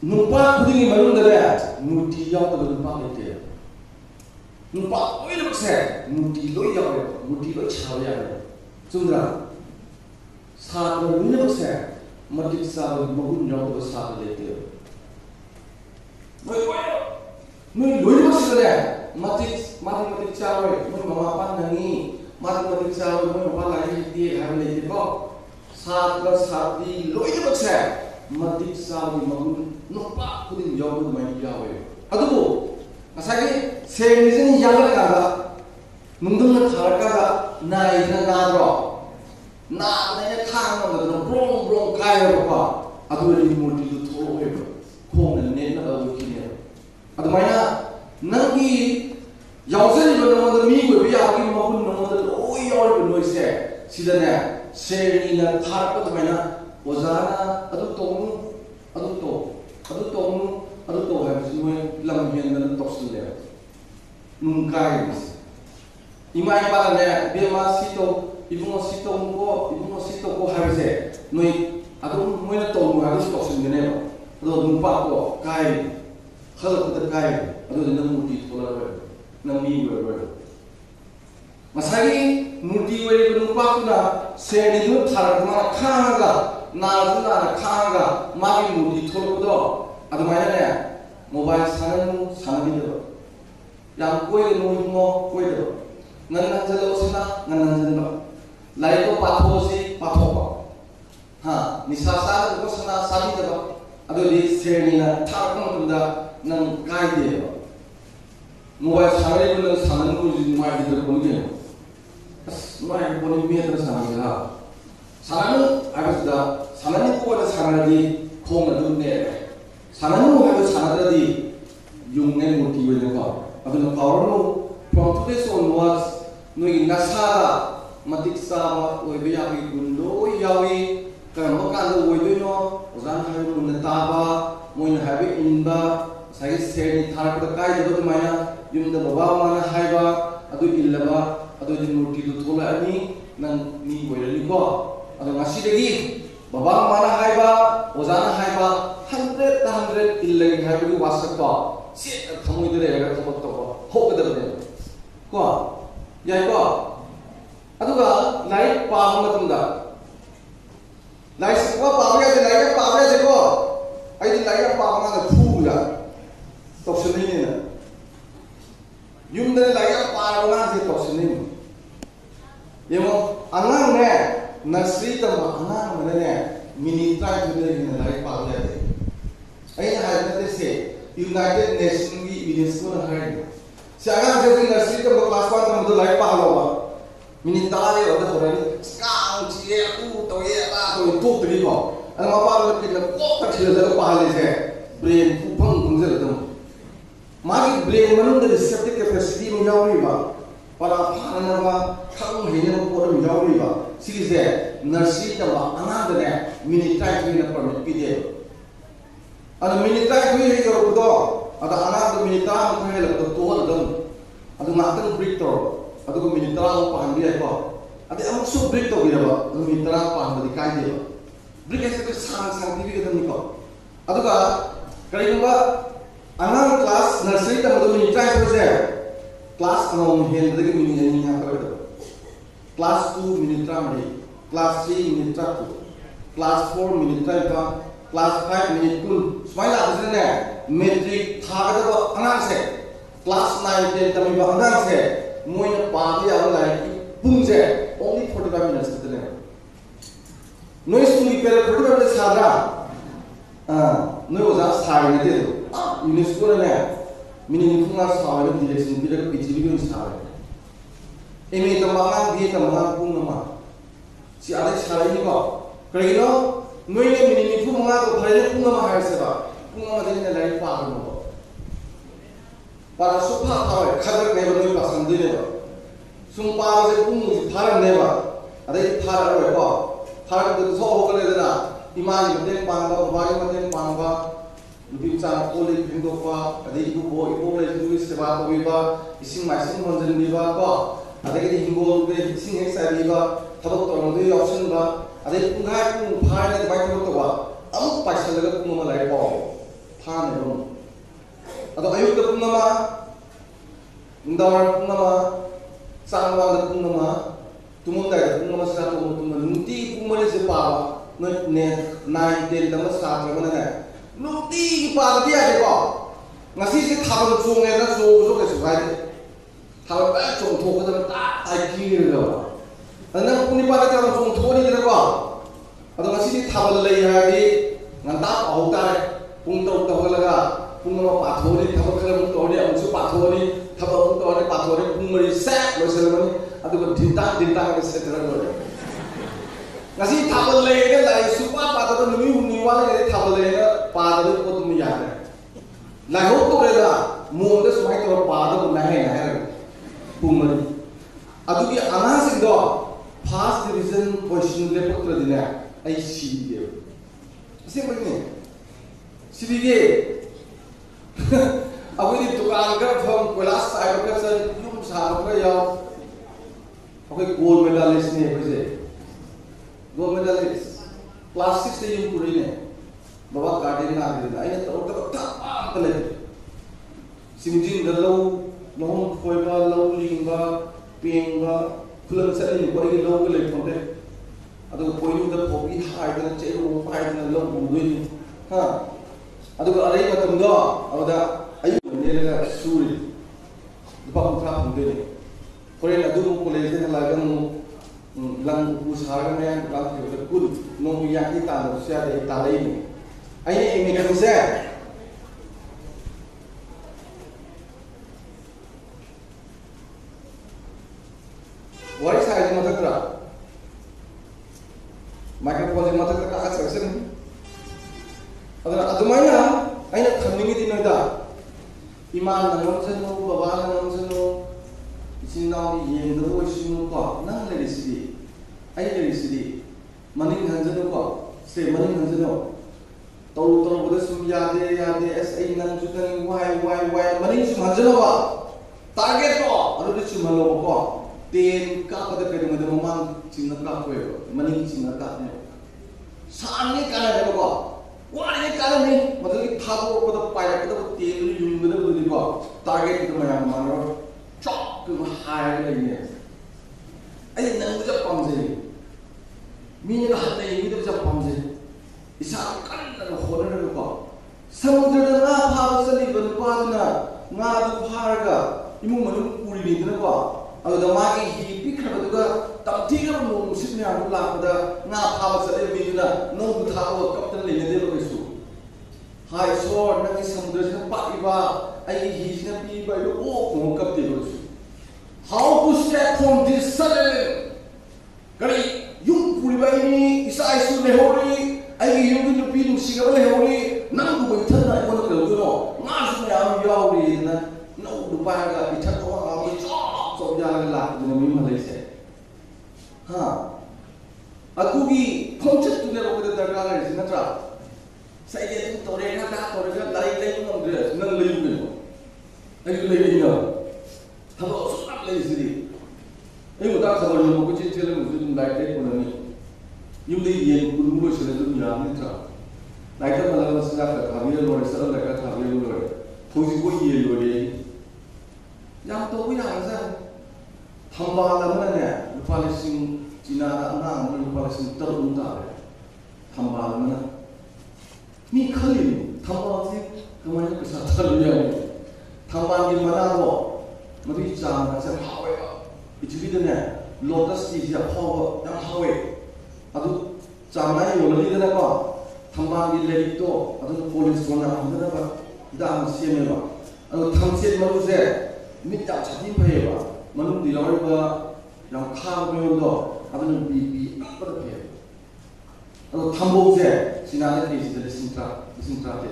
ꯅꯨꯄꯥ ꯈꯨꯗꯤꯡꯒꯤ ꯃꯅꯨꯡꯗꯅꯦ ꯃꯨꯔꯇꯤ ꯌꯥꯎꯗꯕ ꯅꯨꯄꯥ ꯂꯩꯇꯦ ꯅꯨꯄꯥ ꯂꯣꯏꯅꯃꯛꯁꯦ ꯃꯨꯔꯇꯤ ꯂꯣꯏ ꯌꯥꯎꯋꯦ ꯃꯨꯔꯇꯤ ꯂꯣꯏ ꯁꯥꯕ Tundra, साथ में निरक्ष है साहब मगुन जाओ तो साथ लेते हो। मैं लोई बस करे मस्जिद मस्जिद मस्जिद चावे मैं मामा पान नहीं मस्जिद मस्जिद चावे मैं मामा लाइन दिए घर लेते को साथ का साथी लोई बस है मस्जिद साहब मगुन नोपा कुदिन जाओ तो मैं जावे अदबो असागे से निजन याद करा मुंगल खार करा 나이드나로 나내 탕을 그런 브롱브롱 가요로가 아들이 모두 토로해요 공을 내나 우기네 아드마야 나기 야우세니 너무도 미고 비야기 먹은 너무도 오이얼 노이세 시다네 세리나 타르고 아드마야 오자나 아도 똥 아도 똥 아도 똥 아도 똥 하면서 뭐 람비엔는 똑순대요 눈 가이스 今言ったらね、ビマシト、イブのシトンコ、イブのシトコハビセ、ノイ、アドムイナトム、アドスコシンデネバ、アドムパコ、カイ、ハドクタカイ、アドムナムティトラベ、ナミウェベ。マサギ、ムティウェベのパクナ、セリドタラマカンガ、ナルナカンガ、マギムティトロド、アドマイナネ、モバイルサナム、サナミド。ヤンコイのも、コイド。ꯉꯟꯅꯟꯖꯜꯂꯛꯑꯣꯁꯤꯅ ꯉꯟꯅꯟꯖꯟꯕ ꯂꯥꯏꯔꯤꯛꯇꯣ ꯄꯥꯊꯣꯛꯑꯁꯤ ꯄꯥꯊꯣꯛꯄ ꯍꯥ ꯅꯤꯁꯥ ꯆꯥꯗꯕꯁꯤꯅ ꯆꯥꯕꯤꯗꯕ ꯑꯗꯨꯗꯤ ꯁꯦꯔꯅꯤꯅ ꯊꯥꯔꯛꯄ ꯃꯇꯝꯗ ꯅꯪ ꯀꯥꯏꯗꯦꯕ ꯃꯣꯕꯥꯏꯜ ꯁꯥꯟꯅꯔꯤꯕ ꯅꯪ ꯁꯥꯟꯅꯔꯤꯕꯁꯤ ꯅꯨꯡꯉꯥꯏꯈꯤꯗ꯭ꯔꯕꯅꯤ ꯀꯩꯅꯣ ꯑꯁ ꯅꯨꯡꯉꯥꯏꯈꯤꯕꯅꯤ ꯃꯦꯠꯇꯅ ꯁꯥꯟꯅꯒꯦꯔꯥ ꯁꯥꯟꯅꯅꯨ ꯍꯥꯏꯕꯁꯤꯗ ꯁꯥꯟꯅꯅꯤꯡꯕ ꯑꯣꯏꯅ ꯁꯥꯟꯅꯔꯗꯤ ꯈꯣꯡꯅ ꯑꯗꯨꯝ ꯅꯦꯛꯑꯦ ꯁꯥꯟꯅꯅꯨ ꯍꯥꯏꯕ ꯁꯥꯟꯅꯗ꯭ꯔꯗꯤ ꯌꯨꯡꯅꯦ ꯃꯨꯔꯇꯤ ꯑꯣꯏꯅꯀꯣ ꯑꯗꯨꯅ ꯀꯥꯎꯔꯅꯨ from today's onwards 너희 나사가 matik sama oi be yawi gundo yawi kan mo kan do oi no ozan ha mun ta ba mo in ha be in ba sai se ni thar ko kai do ma ya yum da baba ma na hai ba adu illa ba adu di murti do thola ani nan ni oi ri ko adu ngasi de gi baba ma na hai ba ozan hai ba 100 ta 100 illa gi ha be wasak ba si thamoi de re ga thamot to ho ko de ko ya ko ꯑꯗꯨꯒ ꯂꯥꯏꯔꯤꯛ ꯄꯥꯕ ꯃꯇꯝꯗ ꯂꯥꯏꯔꯤꯛ ꯁꯨꯡꯄꯥ ꯄꯥꯕ ꯌꯥꯗꯦ 분당할 뿐나마 쌍방을 뿐나마 두문다이 뿐나마 사토 뿐마 눈띠 뿐만이 세파 네 나이 될 담아 사토는 네 눈띠 빠다 돼야 되고 나시세 타버 종에다 조조게 수가이 타버 빨 종토 그다음 딱 아이기를 넣어 나 뿐이 빠다 타버 종토니 되고 아도 나시세 타버 레이하디 난딱 아웃다 뿡떡떡 하다가 ꯑꯃ ꯄꯥꯊꯣꯛꯑꯅꯤ ꯊꯕꯛ ꯈꯔ ꯑꯃꯨꯛ ꯇꯧꯔꯅꯤ ꯑꯃꯨꯛꯁꯨ ꯄꯥꯊꯣꯛꯑꯅꯤ ꯊꯕꯛ ꯑꯃꯨꯛ ꯇꯧꯔꯅꯤ ꯄꯥꯊꯣꯛꯑꯅꯤ ꯄꯨꯡ ꯃꯔꯤ ꯁꯦꯠ ꯂꯣꯏꯁꯤꯜꯂꯝꯃꯅꯤ ꯑꯗꯨꯒ ꯗꯤꯟꯇꯥꯡ ꯗꯤꯟꯇꯥꯡꯒ ꯁꯦꯠꯇꯅ ꯂꯣꯏꯔꯦ ꯉꯁꯤ ꯊꯥꯕꯜ ꯂꯩꯔꯒ ꯂꯥꯏꯔꯤꯛ ꯁꯨꯄꯥ ꯄꯥꯗꯕ ꯅꯨꯃꯤꯠ ꯍꯨꯝꯅꯤ ꯋꯥꯠꯂꯤꯉꯩꯗ ꯊꯥꯕꯜ ꯂꯩꯔꯒ ꯄꯥꯗꯕ ꯄꯣꯠꯇꯨꯃ ꯌꯥꯗ꯭ꯔꯦ ꯂꯥꯏꯍꯧ ꯇꯧꯔꯦꯗ ꯃꯣꯟꯗ ꯁꯨꯃꯥꯏꯅ ꯇꯧꯔ ꯄꯥꯗꯕ ꯅꯥꯍꯦ ꯍꯥꯏꯔꯒ ꯄꯨꯡ ꯃꯔꯤ ꯑꯗꯨꯒꯤ ꯑꯉꯥꯡꯁꯤꯡꯗꯣ ꯐꯥꯔꯁ ꯗꯤꯕꯤꯖꯟ ꯄꯣꯖꯤꯁꯟ ꯂꯦꯞꯄꯛꯇ꯭ꯔꯗꯤꯅꯦ ꯑꯩ ꯁꯤꯗꯦꯕ ꯑꯁꯦꯡꯕꯩꯅꯦ ꯁꯤꯗꯤꯒꯦ अभी दुकान का फॉर्म कोलास साइड का सन यूँ सारो का या अभी गोल्ड मेडलिस्ट है बजे गोल मेडलिस्ट क्लास 6 से यूँ पूरी ने बाबा गार्डन ना दे ये तो तो तो तले सिंजिन गलो नहुम खोइबा लौ लिंगा पिंगा फुलन से नहीं कोई लौ के ले फोटे अतो कोई उधर फोबी हाइडन चेरो हाइडन लोग बुदुई हाँ ꯑꯗꯨꯒ ꯑꯔꯩ ꯃꯇꯝꯗꯣ ꯑꯗꯨꯗ ꯑꯌꯨꯛ ꯂꯦꯜꯂꯒ ꯁꯨꯔꯤ ꯂꯨꯄꯥ ꯀꯨꯟꯊ꯭ꯔꯥ ꯐꯪꯗꯣꯏꯅꯤ ꯍꯣꯔꯦꯟ ꯑꯗꯨ ꯀꯣꯂꯦꯖꯇ ꯍꯜꯂꯛꯑꯒ ꯑꯃꯨꯛ ꯂꯪ ꯎꯄꯨ ꯁꯥꯔꯒ ꯃꯌꯥꯝ ꯂꯥꯛꯈꯤꯕꯗ ꯀꯨꯟ ꯅꯣꯡꯃ ꯌꯥꯡꯈꯩ ꯇꯥꯟꯗꯕꯁꯨ ꯌꯥꯗꯦ ꯑꯩ ꯇꯥꯜꯂꯛꯏꯅꯤ ꯑꯩꯅ ꯏꯃꯤꯒꯟꯁꯦ ಅದನ್ನ ಅದುಮೈನ ಐನ ಕಮ್ಮಿಂಗಿದಿ ನೋಯ್ದ ಇಮಾನ ನಂಗಂಸನು ಬಬಾನ ನಂಗಂಸನು ಇಸಿನಾವು ಏಂದರು ಇಸಿನು ಕೊ ನಂಗ ಲರಿಸಿದಿ ಐ ಲರಿಸಿದಿ ಮನಿಂಗ್ ಹಂಜನು ಕೊ ಸೇ ಮನಿಂಗ್ ಹಂಜನು ತೌ ತೌಬದ ಸುಮ್ ಯಾದೆ ಯಾದೆ ಎಸ್ ಐ ನಂಜು ನಂಗ ವಾಯ್ ವಾಯ್ ವಾಯ್ ಮನಿಂಗ್ ಸುಮ್ ಹಂಜನವ ಟಾರ್ಗೆಟ್ ಕೊ ಅರುದಿ ಸುಮ್ ಹಂಗವ ಕೊ ten kapada kada mada mamang cin na ka ko yo mani cin na ka ne sa ni kana d a k a वाने कारण नहीं मतलब कि था को को तो पाया को तो तेल युंग ने बोल दिया टारगेट तो मैं मान रहा चॉक को हायर नहीं है अरे नंग जब पंजे मीने का हाथ नहीं ये जब पंजे इसा कारण ना होने ने को समुद्र ना भाव से लिबन को ना ना भार का इमु मनु पूरी बिंदु को अगर मांगी ही पिखर बदुगा तब ठीक है वो मुसीबत में आने लगा बदा ना खावा सरे भी ना नो बुधा वो कब तक लेने दे लोगे सु हाय सो ना कि समुद्र से पापी बा आई ही से पी बा लो ओ कौन कब दे लोगे सु how to step from this sudden करी यूं पूरी बाई नी इसा ऐसे लेहोरी आई y u n भी तो पी लुसी का लेहोरी ना तो कोई था ना कोई तो लोगे नो ना सुने आम यावरी ना नो दुबारा इतना cele mai zidum da te economi. Iu de e urmă și le dum ia nitra. Da te mă la să da thavie lor să la ca thavie lor. Pozi go e lor e. Ya to u ya za. Thamba la mă ne. Lupa le sim cina na mă lupa le sim tar un ta. Thamba la mă. Mi khali thamba se kamani ka sa tar ya. Thamba ni mana lo. Mă duc să am să power. It's really the. lotus ti ti a power yang hawe adu chamai yolali da ba thamma ni le to adu police ko na am da ba da am se me ba adu tham se ma se mi ta chati phe ba manu di lawai ba yang kha me do adu bi bi apa da phe adu thambo se sinale ke se de sintra sintra te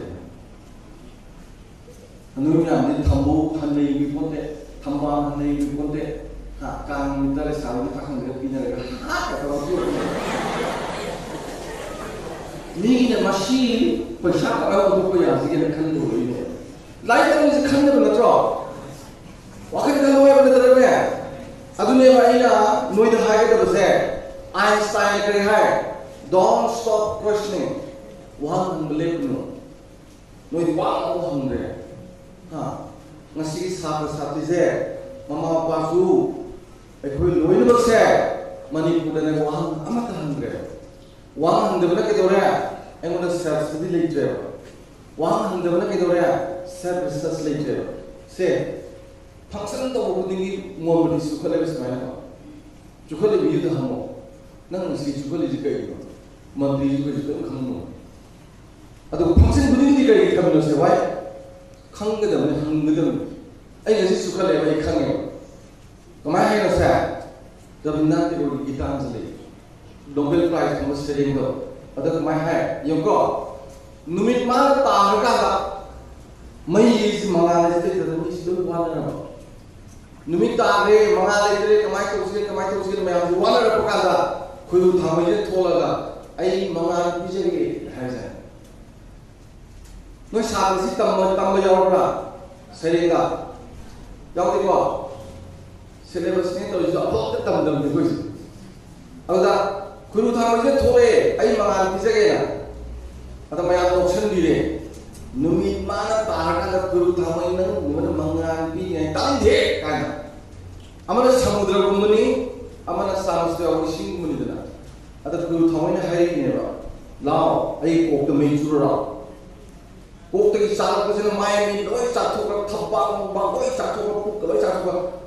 anu mi am de thambo han le mi ponte thamma han le mi ponte na ju khale bi da hamo nang si ju khale ji 그 노인 것에 많이 부르는 왕 아마도 한대요. 왕 한대보다 기도래. 에모나 세스디 레이트요. 왕 한대보다 기도래. 세스스 레이트요. 세. 박사는도 보고 등이 무엇을 수컬레스 마요. 주컬레 위유도 하모. 나는 시 주컬레 지켜요. 만들이 주컬레 지켜요. 강모. 아도 박사는 분위기 이렇게 가면 오세요. 와. 강대는 한대는 아니 시 수컬레 와 이강이요. Amana samudra ocean gumani dana ada ku thawai na hai ne ba lao ai ko to mai chu ra ko te sa ko se mai mi loi sa thu ka thap ba ba loi sa thu ka pu ka loi sa thu ka thong mo sa lo sa hat si loi sa thu ka ne nang mangan ngong ni da candle se churi ni loi sa thu kri ni ba khoi thawai pitri numit ke yang nabata kai sunat ro mana na kathok ta lo na masa da kathok ke kon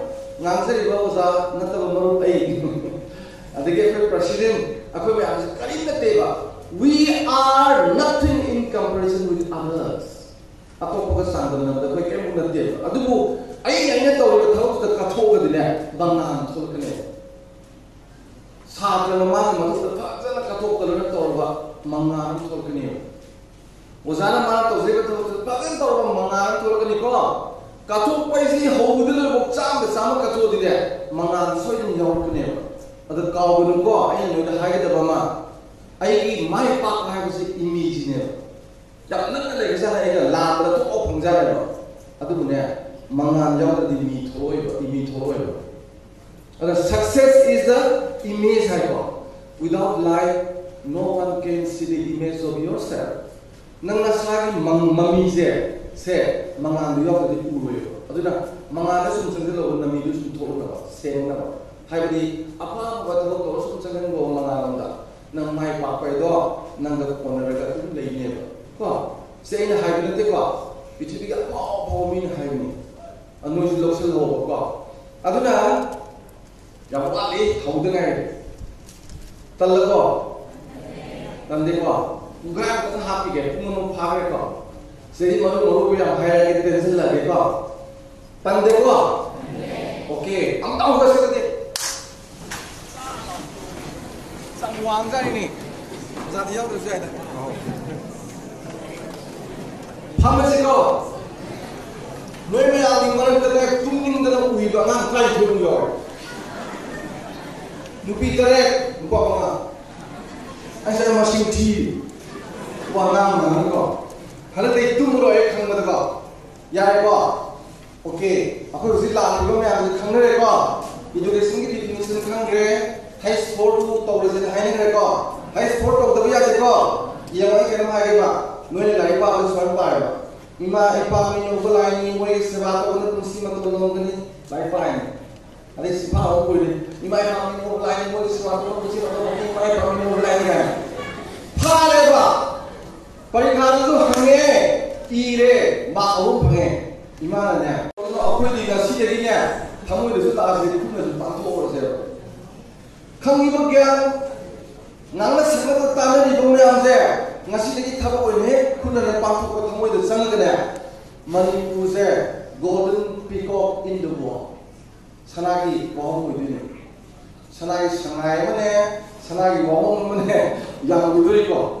ꯉꯥꯡꯖꯔꯤꯕ ꯑꯣꯖꯥ ꯅꯠꯇꯕ ꯃꯔꯨꯞ ꯑꯩ ꯑꯗꯒꯤ ꯑꯩꯈꯣꯏ president ꯑꯩꯈꯣꯏ ꯃꯌꯥꯝꯁꯦ ꯀꯔꯤꯝ ꯅꯠꯇꯦꯕ we are nothing in comparison with others ꯑꯇꯣꯞꯄꯒ ꯆꯥꯡꯗꯝꯅꯕꯗ ꯑꯩꯈꯣꯏ ꯀꯔꯤꯝ ꯅꯠꯇꯦꯕ ꯑꯗꯨꯕꯨ ꯑꯩ ꯑꯩꯅ ꯇꯧꯔꯤꯕ ꯊꯕꯛꯁꯤꯗ ꯀꯠꯊꯣꯛꯑꯒꯗꯤꯅꯦ ꯕꯪꯂꯥꯟ ꯊꯣꯛꯂꯛꯀꯅꯦꯕ ꯁꯥꯇ꯭ꯔ ꯃꯃꯥꯡꯒꯤ ꯃꯅꯨꯡꯗ ꯐꯖꯅ ꯀꯠꯊꯣꯛꯇꯅ ꯇꯧꯔꯕ ꯃꯉꯥ ꯑꯃ ꯊꯣꯛꯂꯛꯀꯅꯦꯕ ꯑꯣꯖꯥꯅ ꯃꯥꯅ ꯇꯧꯖꯔꯤꯕ ꯊꯕꯛꯇꯨ ꯐꯖꯅ ꯇꯧꯔꯕ ꯃꯉꯥ ꯑꯃ ꯊꯣꯛꯂꯛꯀꯅꯤꯀꯣ ada kawun ko ai no da haga da bama ai gi mai pak hai ko image ne yak nan le ga sana ai ga la da to opung ja ba adu ne mangan jaw da di mi thoi ba mi thoi ba ada success is the image hypo. Without light, no one can see the image of yourself. Nang nasagi se manga ni yo de ku yo aduna manga na sum sang lo na mi du sum to lo se na ba hai bi apa wa to to sum sang ngo manga lo da na mai pa pa do nang da ko na ga tu le ne ba ko se na hai bi te ko bi ti ga ma bo mi na hai ni anu ji lo se lo ko aduna ya ba li thau de ngai tal ko tam de ko ga ko ha pi ge ko no pa ge ko Jadi baru baru bilang kayak kita tension lah beko. Pandai kok? Okey, ang tahu ke seperti? Sang wangga ini. Zat yau tu saya dah. Pamasi kau. Noi me aling mana kita kuning dalam uhi bangan kai turun jauh. Nupi terek, nupa mana? Saya masih ti. Wangang mana kau? Tum ro ek khang mata ko ya ko okay ako rusi la ni ko me ang khang re ko education ki definition khang re high sport to to re hai ne ko high sport to da ya ko ya mai ke ma ge ba no le lai pa ko swan pa ba ima ipa mi no ko lai ni mo re se ba to na tum si ma to no ni lai pa ni ada si pa o ko ni imai pa mi mo lai mo परिखाजु हंगे तीरे Maui हंगे इमान ने अखोय दिना सिजेरि ने थामोय दसु ता सिजेरि खुन दसु तांतो ओर से खंगि बो ग्यान नांगला सिगो ता ताने रिबो ने आजे ngasi lagi thaba oine khuna ne pang ko thamoi de sang de manipur se golden peacock in the world sanagi bohong oine sanagi sangai mane sanagi bohong mane yang gudri ko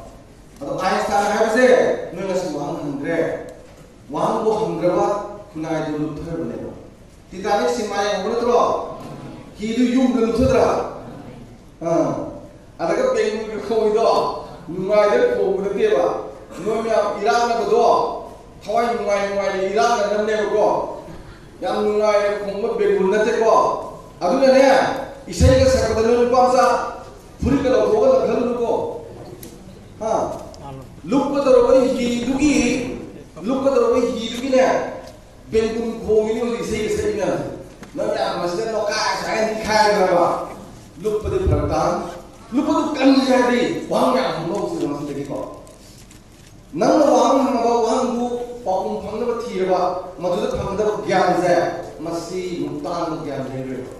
ಅದು ಆಯಸ್ತಾರಾಗಸೆ ನುಗಸ Wang ಹಂದ್ರೆ Wang ಬೋ ಹಂಗ್ರವ ಕುನಾಯ್ ದು ಲುಥರ್ ಬನೆವ ತಿತಾನೆ ಸಿಮಾಯ ಉಳತ್ರೋ ಹೀದು Young ಲುಥದ್ರ ಆ ಅದಕ್ಕೆ ಬೇಂಗು ಬಿಖೋಯ್ದೋ ನುಗಾಯ್ದ ಕೋಬುದದೇವ ನೋಮ್ಯ ಇರಾನ ಬದೋ Hawaii ನುಗಾಯ್ ನುಗಾಯ್ ಇರಾನ ನಮ್ನೆವಕೋ yam ನುಗಾಯ್ ಕೊಂಬ ಬೇಗುನ್ನತೆಕೋ ಅದನ್ನೇ ಇಸೈಗ ಸರ್ಕದಲ್ಲೂ ಪಾಂಸ ಫುರಿಕಲ ಹೋಗಲ ಘಲನುಕೋ ಹಾ ꯂꯨꯞꯀꯗꯧꯔꯕ ꯍꯤꯗꯨꯒꯤ ꯂꯨꯞꯀꯗꯧꯔꯕ ꯍꯤꯗꯨꯒꯤꯅꯦ ꯕꯦꯡꯒꯨꯜ ꯈꯣꯡꯉꯤꯅꯤ ꯍꯧꯖꯤꯛ ꯏꯁꯩꯒ ꯁꯛꯏ ꯃꯌꯥꯝꯁꯦ ꯅꯪ ꯌꯥꯝ ꯃꯁꯤꯗ ꯂꯣꯀꯥꯏ ꯁꯥꯏꯅ ꯅꯤꯈꯥꯏꯈ꯭ꯔꯕ ꯂꯨꯞꯄꯗꯤ ꯐꯔꯛ ꯇꯥꯅꯤ ꯂꯨꯞꯄꯗꯨ ꯀꯟꯒꯦ ꯍꯥꯏꯔꯗꯤ ꯋꯥꯍꯪ ꯌꯥꯝ ꯍꯪꯂꯧꯁꯤꯗ ꯃꯁꯤꯗꯒꯤꯀꯣ ꯅꯪꯅ ꯋꯥꯍꯪ ꯍꯪꯉꯕ ꯋꯥꯍꯪꯗꯨ ꯄꯥꯎꯈꯨꯝ ꯐꯪꯅꯕ ꯊꯤꯔꯕ ꯃꯗꯨꯗ ꯐꯪꯒꯗꯕ ꯒ꯭ꯌꯥꯟꯁꯦ ꯃꯁꯤ ꯃꯨꯛꯇꯥꯟꯕ ꯒ꯭ꯌꯥꯟ ꯂꯩꯔꯣꯏꯕ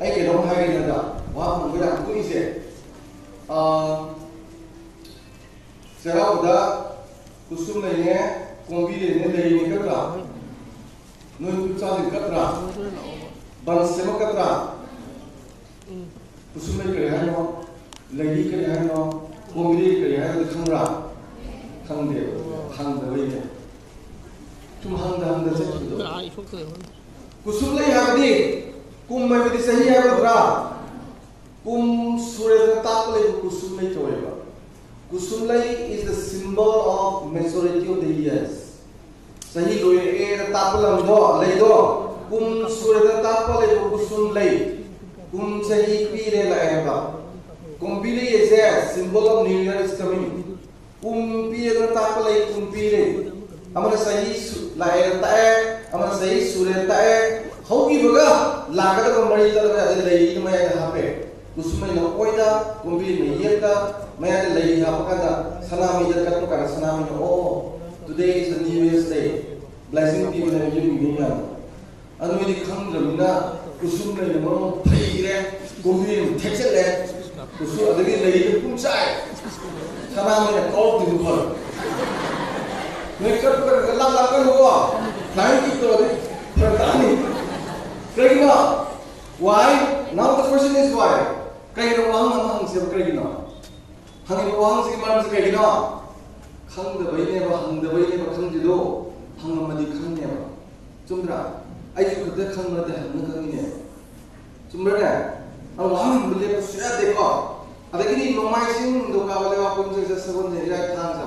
ꯑꯩ ꯀꯩꯅꯣꯝ ꯍꯥꯏꯒꯦꯅꯗ ꯋꯥꯍꯪ ꯍꯪꯕ ꯌꯥꯝ ꯀꯨꯏꯁꯦ सेवा उदा कुसुम नहीं है, कोंबी लेने लेने कतरा। नोई कुचालिन कतरा। बन बंसेम कतरा। कुसुम नहीं करेगा ना लेगी करे हैं ना, कोंबी ले करे हैं तो खंगरा खंगदे खंगदे वही है। तुम हंगदा हंगदा से चलो कुसुम नहीं है अभी कुम मैं भी तो सही है, कतरा। कुम सूर्य तक ताप ले कुसुम नहीं चोएगा Kusumlai is the symbol of majority of the years. Sahi doi e da tapalam do lai do kum sura da tapale do kusumlai kum sahi pi re la e ba. Kumbili is a symbol of new year is coming. Kum pi da tapale kum pi re. Amara sahi la e ta e amara sahi sura ta e. How ki baga lagada ko mari ta la e lai ma ya ha pe. उसमें नकोयदा कुंभी में येका मैं ले लिया पकादा सलामी जत का तो का सलामी ओ। Today is new year day blessing people and you being now अनु मेरी खम जमना कुसुम ने मनो थई रे, कुंभी में ठेचे रे, कुसु अदरी ले तो पुंचाए सलामी ने कॉल टू यू फॉर मैं कब पर गल्ला लाकर हुआ। की तो अरे प्रधानी कहीं why? now the question is why 그러니까 왕은 항세로 그러기나 항해로 왕세기 말하면서 그러기나 강대바 이네바 항대바 이네바 강지도 항마디 강네바 좀들아 아이 그때 강마디 항는 강이네. 좀들아 아 왕은 물려 수야 되고 ಅದಕ್ಕೆ ನೊಮ್ಮಾಯಿಸಿಂದು ಕಾವಲೆ ವಾಪುಂಜ ಸಸಗೊಂದೆ ಇರಾಕ್ ತಾಂಜ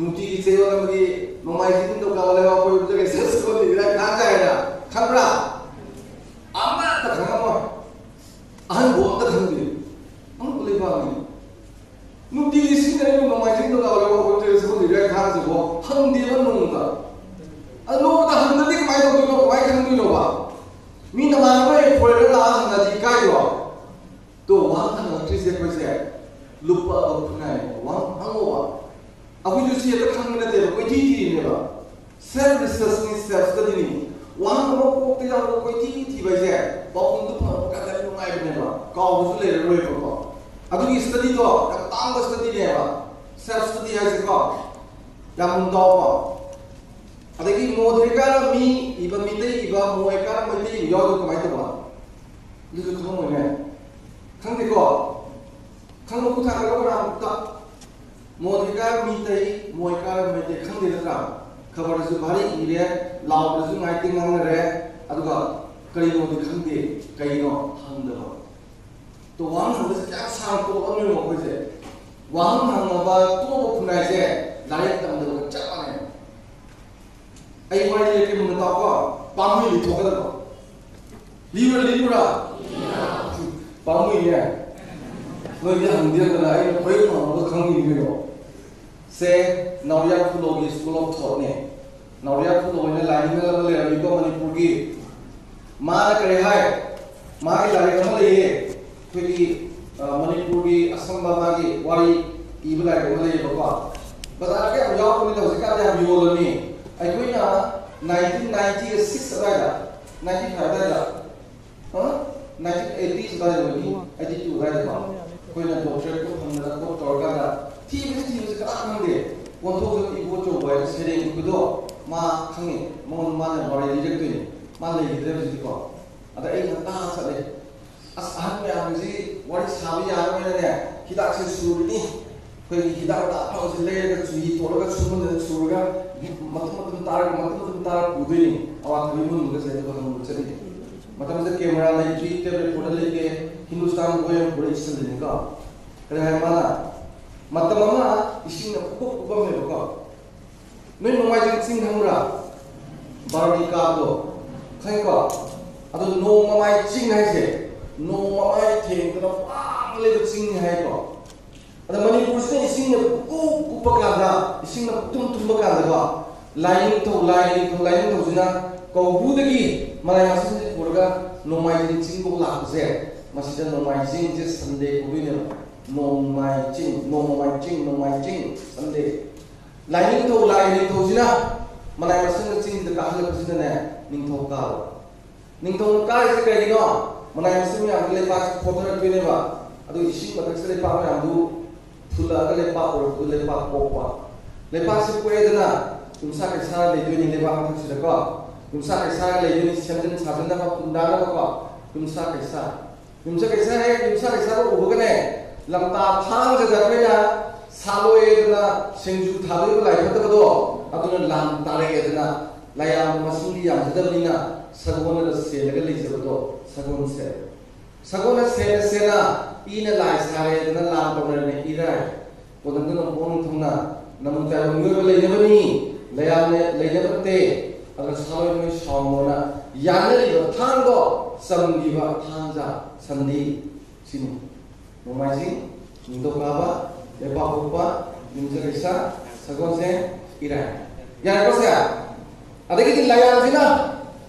ನುಟಿ ಸೇವ ನಮಗೆ ನೊಮ್ಮಾಯಿಸಿಂದು ಕಾವಲೆ ವಾಪುಂಜ ಸಸಗೊಂದೆ ಇರಾಕ್ ತಾಂಜ ಇರ ಖಂಬ್ರಾ ಅಮ್ಮ ತಖಮ 그 일에 가지고 한디만 놓는다 아 놓다 한들이 많이 놓고 많이 강들로 봐 미나 마음에 볼을 나한다 지가요 또 왕한 어떻게 벌세 루파 오픈해 왕 한거 봐 아구 주시에 또 강문에 대고 그 디 wang ko ko ti jang ko ti ti ba je ba kun du phang ka ka lu ngai ne ba ka u su le ro ko ko adu ki study to ka tang ko study ne ba self study ha se ko ya mun do ko adu ki mo dri ka mi iba mi te iba mo e ka ma ti yo ko mai to ba lu ko ko ne khang ti ko khang ko ta ka ko ra ta mo dri ka mi te mo e ka ma te khang ti ra 그버리스 바리 이래 라우브리스 나이팅 하늘에 아두가 그리고 어디 한디 그이노 한들어 또 왕은 그래서 딱 사고 어느 먹고 이제 왕은 한가봐 또 보나 이제. 나의 땅들어 짜가네 아이 와이 이렇게 먹는다고 밤을 리토가는 거 리브라. 리브라 밤을 이래 너 이제 안 되는 거야 이거 거의 뭐 강이 이래요. से नौरिया खुलोगी school of thought ने। नौरिया खुलो ने line में लगा ले अभी तो मणिपुर की। माँ करे है माँ की लाइन हम ले ये। फिरी मणिपुर की असम बाबा की वारी इब लाइन हम ले बाबा। बता के हम जाओ को तो का हम यो ले आई कोई ना 1996 राइट 95 राइट हाँ? 1980 राइट 82 राइट कोई ना डॉक्टर को हम लोग को तोड़ का TV 같은 여자가 딱 그런데 원통수 이거 좀 뭐야 세대 입구도 막 형이 뭐 만에 말해 이제도 만에 이대로 지고 아다 애가 딱 사대 아한게 아니지 원래 사비 안 오는데 기다칠 수리니 그 기다가 평소에 내가 주의 돌아가 주문에 주르가 맞다 맞다 따라 맞다 맞다 따라 부들이 아와 그림은 뭔가 제대로 가는 거 같지 맞다 맞다 캐머라 내 주의 때문에 보내려게 힌두스탄 고향 보내 있으니까 그래 해 봐라 ꯃꯇꯝ ꯑꯃ ꯏꯁꯤꯡꯅ ꯄꯨꯀꯨꯞ ꯀꯨꯞꯄꯝꯃꯦꯕꯀꯣ ꯅꯣꯏ ꯅꯣꯡꯃꯥꯏꯖꯤꯡ ꯆꯤꯡ ꯈꯪꯕ꯭ꯔꯥ ꯕꯥꯔꯨꯅꯤ ꯀꯥꯕꯗꯣ ꯈꯪꯉꯤꯀꯣ ꯑꯗꯣ ꯅꯣꯡ ꯃꯃꯥꯏ ꯆꯤꯡ ꯍꯥꯏꯁꯦ ꯅꯣꯡ ꯃꯃꯥꯏ ꯊꯦꯡꯗꯅ ꯋꯥꯡꯅ ꯂꯩꯕ ꯆꯤꯡꯅꯤ ꯍꯥꯏꯀꯣ ꯑꯗ ꯃꯅꯤꯄꯨꯔꯁꯤꯅ ꯏꯁꯤꯡꯅ ꯄꯨꯀꯨꯞ ꯀꯨꯞꯄ ꯀꯥꯟꯗ ꯏꯁꯤꯡꯅ ꯄꯨꯛꯇꯨꯝ ꯇꯨꯝꯕ ꯀꯥꯟꯗꯀꯣ ꯂꯥꯏꯅꯤꯡꯊꯧ ꯂꯥꯏꯅꯤꯡꯊꯧ ꯂꯥꯏꯅꯤꯡꯊꯧꯁꯤꯅ ꯀꯧꯕ꯭ꯔꯨꯗꯒꯤ ꯃꯂꯥꯏ ꯃꯁꯤꯡꯁꯦ ꯄꯨꯔꯒ ꯅꯣꯡꯃꯥꯏꯖꯤꯡ ꯆꯤꯡꯐꯥꯎ ꯂꯥꯛꯄꯁꯦ ꯃꯁꯤꯗ ꯅꯣꯡꯃꯥꯏꯖꯤꯡꯁꯦ ꯁꯟꯗꯦ ꯀꯧꯗꯣꯏꯅꯦꯕ નોમાઈ ચિંગ નોમાઈ ચિંગ નોમાઈ ચિંગ સંડે લાઈનિંગ તો લાઈ રે તો જિના મનાય વસન ચિંગ દ કાહલ પસિન ને નિંગ તો કા નિંગ તો કા ઇસ કઈ નો મનાય વસન મે આગલે પાસ ખોદર પીને વા અદુ ઇશિંગ મતક સલે પા મે આંદુ ફુલા આગલે પા ઓર ફુલે પા પોપા le pa se puede na tumsa ke sa le du ni le ba ha si da ka tumsa ke sa le du ni chen den sa den da ko kun da ko tumsa ke sa tumsa ke sa he tumsa ke sa ro ubo ne lamta thang je dak ya salo e dna singju thalu lai khat do atun lam tare e dna laya masuli ya jadab ni na sagon la se lag lai jab do sagon se sagon se se na in lai sare dna lam pamar ne irai ko dang na bon thuna nam ta ngur lai jab ni laya ne lai jab te अगर सावे में शामोना याने यो थांगो संगीवा थांजा संधि सिनो Momaji, Indokaba, Eba Hukba, Injerisa, Sagonze, Iran. Yan ko siya. At ikitin layan sila.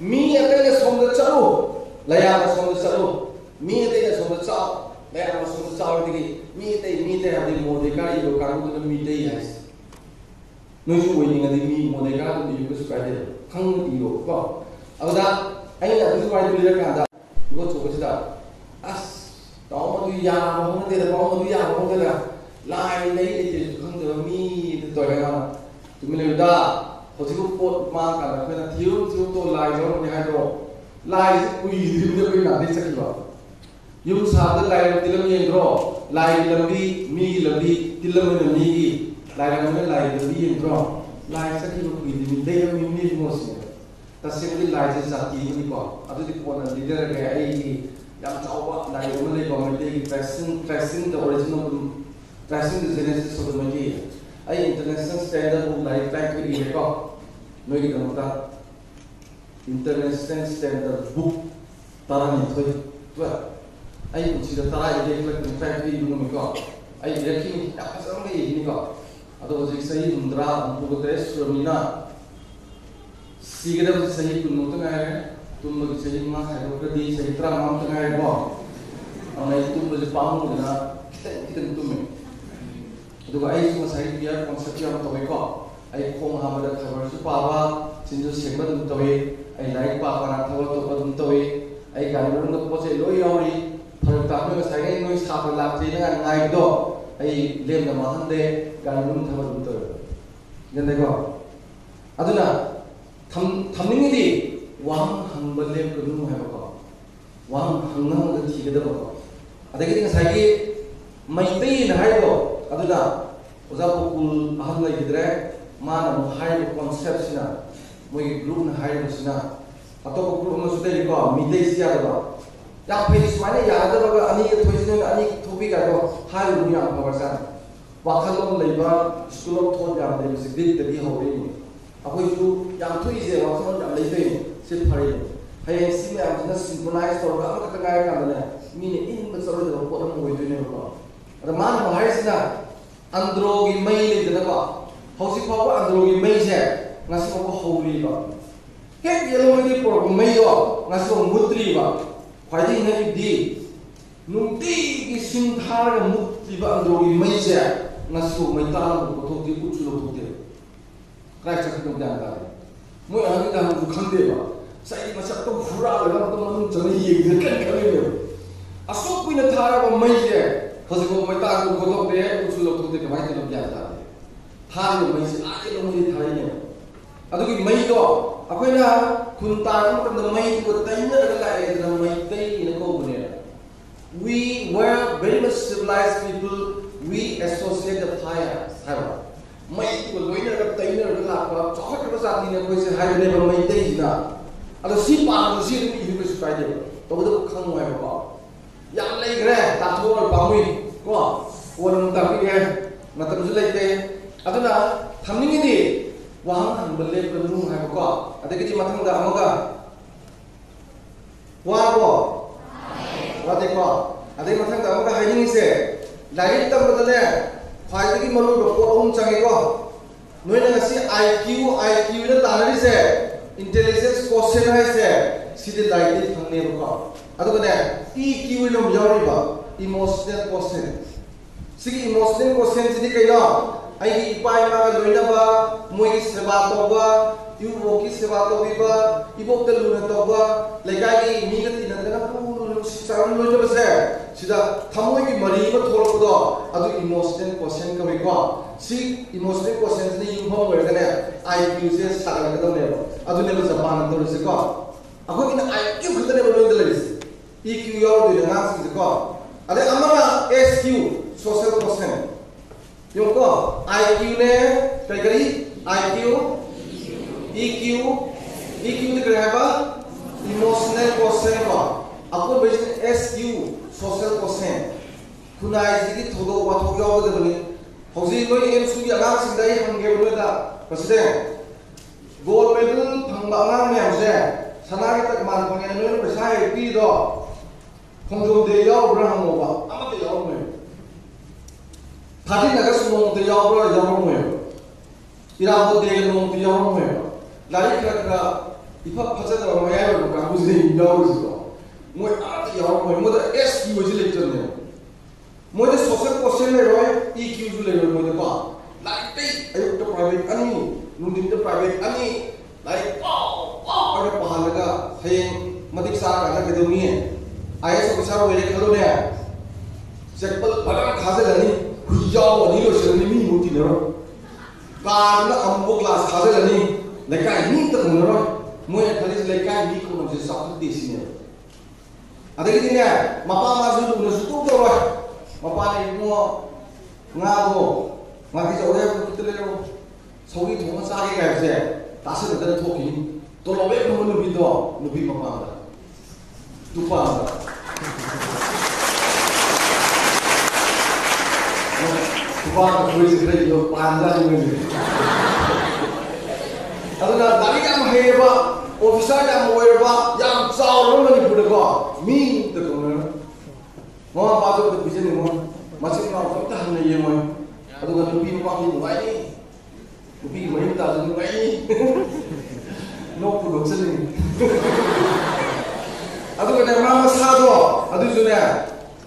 Mi ete le somda chalo. Layan na somda chalo. Mi ete le somda chao. Layan na somda chao. Mi ete, mi ete, adi modeka, iyo karu, ito mi ete yes. Nuju winning adi mi modeka, ito yukus pwede. Kang iyo. Wow. Ako da, ayun na, ito pwede pwede ka da. Igo chokosida. có một duy giàu không có tiền là có một duy giàu không thế là lại lấy để tiền không được mi tuổi này không? Chúng mình đều đã có thiếu bột mà cả là phải là thiếu thiếu tôi lại cho nó hai đồ. Lại quỳ thì mình quỳ nào đi sẽ kiểu yung sa ta lai ti lam yin ro lai lam bi mi lam bi ti lam na mi gi lai lam na lai lam bi yin ro lai sa ki ro ki mi de mi mi mo si ta xem cái lại lai sa sa ki ni ko a thì ti ko na leader cái ai ꯌꯥꯝ ꯆꯥꯎꯕ ꯂꯥꯏ ꯑꯃ ꯂꯩꯕ ꯃꯩꯇꯩꯒꯤ tracing tracing ꯗ original tracing the genesis of the Meitei ꯑꯩ international standard book ꯂꯥꯏꯔꯤꯛ ꯇꯔꯥꯅꯤꯊꯣꯏ ꯏꯔꯦꯀꯣ ꯅꯣꯏꯒꯤꯗꯃꯛꯇ ꯏꯟꯇꯔꯅꯦꯁꯅꯦꯜ ꯁ꯭ꯇꯦꯟꯗꯔꯠ ꯕꯨꯛ ꯇꯔꯥꯅꯤꯊꯣꯏ ꯇꯨꯋꯦꯜ ꯑꯩ ꯄꯨꯟꯁꯤꯗ ꯇꯔꯥ ꯏꯔꯦꯛꯂꯛꯇꯅꯤ ꯇꯔꯥꯅꯤꯊꯣꯏ ꯏꯕ ꯑꯩ ꯏꯔꯛꯈꯤꯅꯤ ꯌꯥꯝ ꯐꯖꯅ ꯏꯈꯤꯅꯤꯀꯣ ꯑꯗꯣ ꯍꯧꯖꯤꯛ ꯆꯍꯤ ꯍꯨꯝꯗ꯭ꯔꯥ ꯍꯨꯝꯐꯨꯒ ꯇꯔꯦꯠ ꯁꯨꯔꯕꯅꯤꯅ ꯁꯤꯒꯗꯕꯁꯤ ꯆꯍꯤ ꯀꯨꯟꯃꯨꯛꯇ ꯉꯥꯏꯔꯦ तुम मुझे सही मां है वो दी सही तरह मां तो है वो और मैं तुम मुझे पाऊंगा ना कितने कितने तुम्हें तो आई सुबह सही किया कॉन्सेप्ट किया तो वही को आई कोम हमारे खबर से पावा सिंधु सेंगर तुम तो वही आई लाइक पावा ना था वो तो पर तुम तो वही आई गानों को पहुंचे लोई आओरी फर्क ताकि मैं सही नहीं साफ लाभ चाहिए ना आई दो आई लेम ना माहंदे गानों में था वो तुम तो ये देखो अदुना थम थमने के लिए 왕한번 랩그룹 해볼까 왕한강 그 티게 되고 아다게 사기 마이테인 하이고 아두다 오자 포쿨 아한나 이드레 마나 뭐 하이고 컨셉시나 모이 그룹은 하이고시나 아또 그룹 뭐 수대 이거 미데시아가 야 페이지 마네 야더가 아니 토이스는 아니 토비가고 하이고니 안 봐버산 와칸놈 레이바 스쿨업 톤 야데 미스 딕 데리 하오리 아고이주 양토이제 와칸 야레이베 ꯁꯤ ꯐꯔꯦ ꯍꯌꯦꯡ ꯁꯤ ꯃꯌꯥꯝꯁꯤꯅ ꯁꯤꯟꯀ꯭ꯔꯣꯅꯥꯏꯁ ꯇꯧꯔꯒ ꯑꯃꯈꯛꯇ ꯉꯥꯏꯔ ꯀꯥꯟꯗꯅꯦ ꯃꯤꯅ ꯏꯟꯕ ꯆꯠꯂꯣꯏꯗꯕ ꯄꯣꯠ ꯑꯃ ꯑꯣꯏꯗꯣꯏꯅꯦꯕꯀꯣ ꯑꯗ ꯃꯥꯅ ꯑꯃꯨꯛ ꯍꯥꯏꯔꯤꯁꯤꯅ ꯑꯟꯗ꯭ꯔꯣꯒꯤ ꯃꯩ ꯂꯩꯗꯅꯀꯣ ꯍꯧꯖꯤꯛ ꯐꯥꯎꯕ ꯑꯟꯗ꯭ꯔꯣꯒꯤ ꯃꯩꯁꯦ ꯉꯁꯤ ꯐꯥꯎꯕ ꯍꯧꯔꯤꯕ ꯍꯦꯛ ꯌꯦꯜꯂꯣꯡꯗꯒꯤ ꯄꯨꯔꯛꯄ ꯃꯩꯗꯣ ꯉꯁꯤ ꯐꯥꯎꯕ ꯃꯨꯠꯇ꯭ꯔꯤꯕ ꯈ꯭ꯋꯥꯏꯗꯒꯤ ꯉꯛꯏꯕꯗꯤ ꯅꯨꯡꯇꯤꯒꯤ ꯁꯤꯡ ꯊꯥꯔꯒ ꯃꯨꯠꯂꯤꯕ ꯑꯟꯗ꯭ꯔꯣꯒꯤ ꯃꯩꯁꯦ ngasiu mai ta ko to ti ku chu lo to te krai cha ko dan ta mo ya ni dan ku khang de ba sai ma sa to phura le ba to man chang yi ge kan ku na thara mai je phase ko mai ta ko ko to te ku chu lo to te ka mai te lo ya ta thar lo mai si a ke lo mai thai ne adu ki mai to akwai na kun ta ko ta mai ko tai na ga la e da mai tai ne ko bu ne we were very much civilized people. We associate the fire haiba mai ko loina ga tai na ga la ko chok ka sa ni ne ko se hai ne ba mai tai na adu si pa adu si ni ni ko su kai de to ba ko khang wai ba ya lai gre ta tho ba mui ko ko nang ta ki ge matam su lai te aduna thamning ni wahang hang balle ba nu hai ko adagi ji mathang da amaga wa ko wa te ko intelligence question है से सीधे light दिख हमने रुका अतो कने E Q नो मिलावरी बा। इमोशनल क्वेश्चन सी इमोशनल क्वेश्चन जदि कैना आई की इपाई मा लोइना बा मोई सेवा तो बा यु वो की सेवा तो बी बा इबो तलु तो बा। लेका की मीगति नंदना पू 사람 로이터버세 시다 탐모이기 머리가 토록도 아주 이모스텐 퍼센트 거기고 시 이모스텐 퍼센트는 인포 거잖아요 아이큐세 사가는 거네요 아주 내가 자판한 거로 쓰고 아거기는 아이큐 그때 내가 로인들 리스 EQ 요로 되는 항상 쓰고 아데 아마라 SQ 소셜 퍼센트 요거 IQ네 그러니까 IQ EQ EQ 그래 해봐 이모스텐 퍼센트 President. Gold medal phang ba ngang me amse. Sana ki tak man phang ne no pesa hai pi do. Khong jo de yaw bra hang ba. Ama de yaw me. Thadi naga sunong te yaw bra yaw mo yo. Ira ho de no te yaw mo yo. Lai kra kra ifa phaja da ma ya ro ka bu ze yaw ro ko. Mo a te yaw mo mo da S ki wo ji le chon ne. Mo da social question le ro E Q ju le ro mo da ba. Lai te ayo to private ani nu din to private ani lai oh oh ara pa halaga hayeng madik sa ka ka do ni IS officer wo le khalo ne. Sekpal bala khase lani huyaw ani lo shirani mi muti ne ro. कारना अम्बो class खाजे लनी लेका नि त नरो मोय खाली लेका नि को न से सब देसी ने Adagi dine mapa masu tu na su tu to wa mapa ni mo nga go nga ki so ya ku tu le ro so gi thong sa ge ga se ta se de to ki to lo be ko nu bi do nu bi mapa da tu pa da tu pa aku ji re jo pa da ni ni aduna dari ka ma hebat, officer yang aware yang sahur mana pun dekor, mi dekor mana. Mau apa tu tu bisnes ni mau, masih mau tu tahan ni ye mau. Aduh kan tupi nampak ni ngai ni, tupi main tak tu ngai ni. Nok pun dok sini. Aduh kan nama masa tu, aduh sini.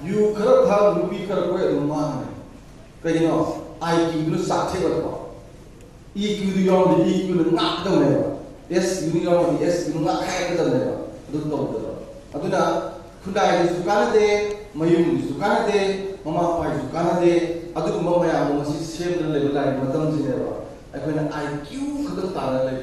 You kerap hal tupi kerap kau yang mana. Kau IQ ดูสักเท่าไหร่อีคิวดูยอมดีอีคิวดูงักเท่าไหร่ S 유형 우리 S 유형 막해가잖아요 늦다 오더라. 아두나 큰다 아이 수간한데 마이무 수간한데 엄마 아빠 수간한데 아두고 엄마야 엄마 시 시험들 내고 나이 맞담 지내라. 아그나 I Q 그것 따라내.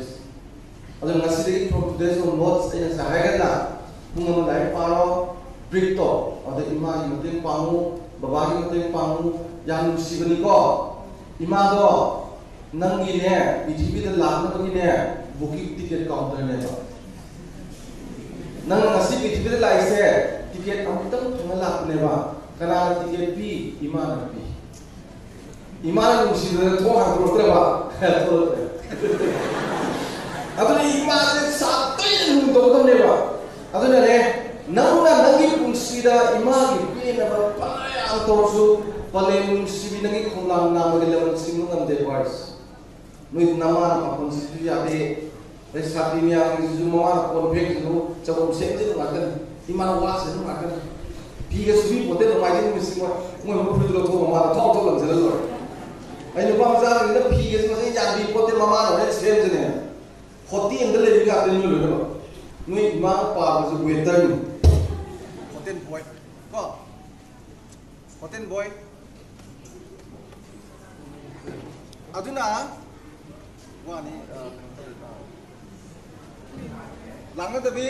아두 나 시대 이 프로그램에서 뭐 이제 사회가다. 뭔가 나이 빠로 브릭토. 아두 이마 이모테 빠무 바바기 모테 빠무 양 시그니 거. 이마도 नंगी ने पृथ्वी के लाखों को भी ने booking ticket counter ने नंग ngasi ki ticket lai se ticket amtang thongala apne ba kana ticket pi imana pi imana nu si re thong ha pro tra ba adune imana ne sa tai nu do tam ne ba adune le nang na nangi pungsi da imana ki pi na ba pa ya to su pale pungsi bi nangi khonglang na ba le lam sing ngam de wise nuit nama na kon si tu ya de resa dimia ki su mo na kon pe ki no cha kon se ni na kan iman wa se na kan pi ga su mo de ma ji mi si mo mo mo pu lo ko ma ta to lo zela lo ai no ba za ni na pi ga ma se ya bi po te ma ma na ne se ne ne khoti eng le ri ga te ni lo ne ba nuit ma pa ba su we ta ni hoten boy ko hoten boy aduna ว่านี้หลังก็จะมี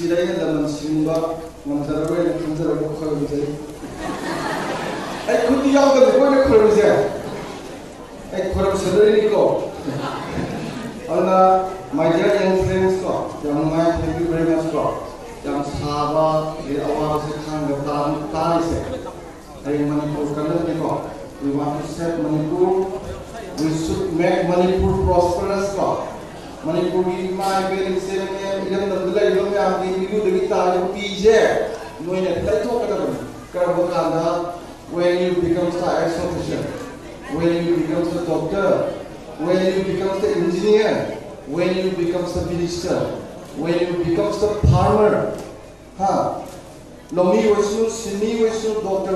silayı da ben sinba manzara ve manzara bu kadar güzel. Ay kudu yağda bu kadar kadar güzel. Ay ko. Allah my dear young friends ko, young my thank you very much ko. Young sahaba di awal se khan ve se. tan manipur kadar ni ko. We want to set Manipur, we should make Manipur prosperous ko. ꯃꯅꯤꯄꯨꯔꯒꯤ ꯏꯃꯥ ꯏꯕꯦꯜ ꯏꯆꯦꯜ ꯏꯔꯝꯗꯝꯗ ꯂꯩꯔꯤꯕ ꯃꯌꯥꯝꯒꯤ ꯃꯤꯑꯣꯏꯕꯒꯤ ꯇꯥꯔꯤꯕ ꯄꯤꯁꯦ ꯅꯣꯏꯅ ꯂꯩꯊꯣꯛꯀꯗꯕꯅꯤ ꯀꯔꯝꯕ ꯀꯥꯟꯗ when you become the IAS officer when you become the doctor when you become the engineer when you become the minister when you become the farmer ha ꯂꯧꯃꯤ ꯑꯣꯏꯁꯅꯨ ꯁꯤꯟꯃꯤ ꯑꯣꯏꯁꯅꯨ ꯗꯣꯛꯇꯔ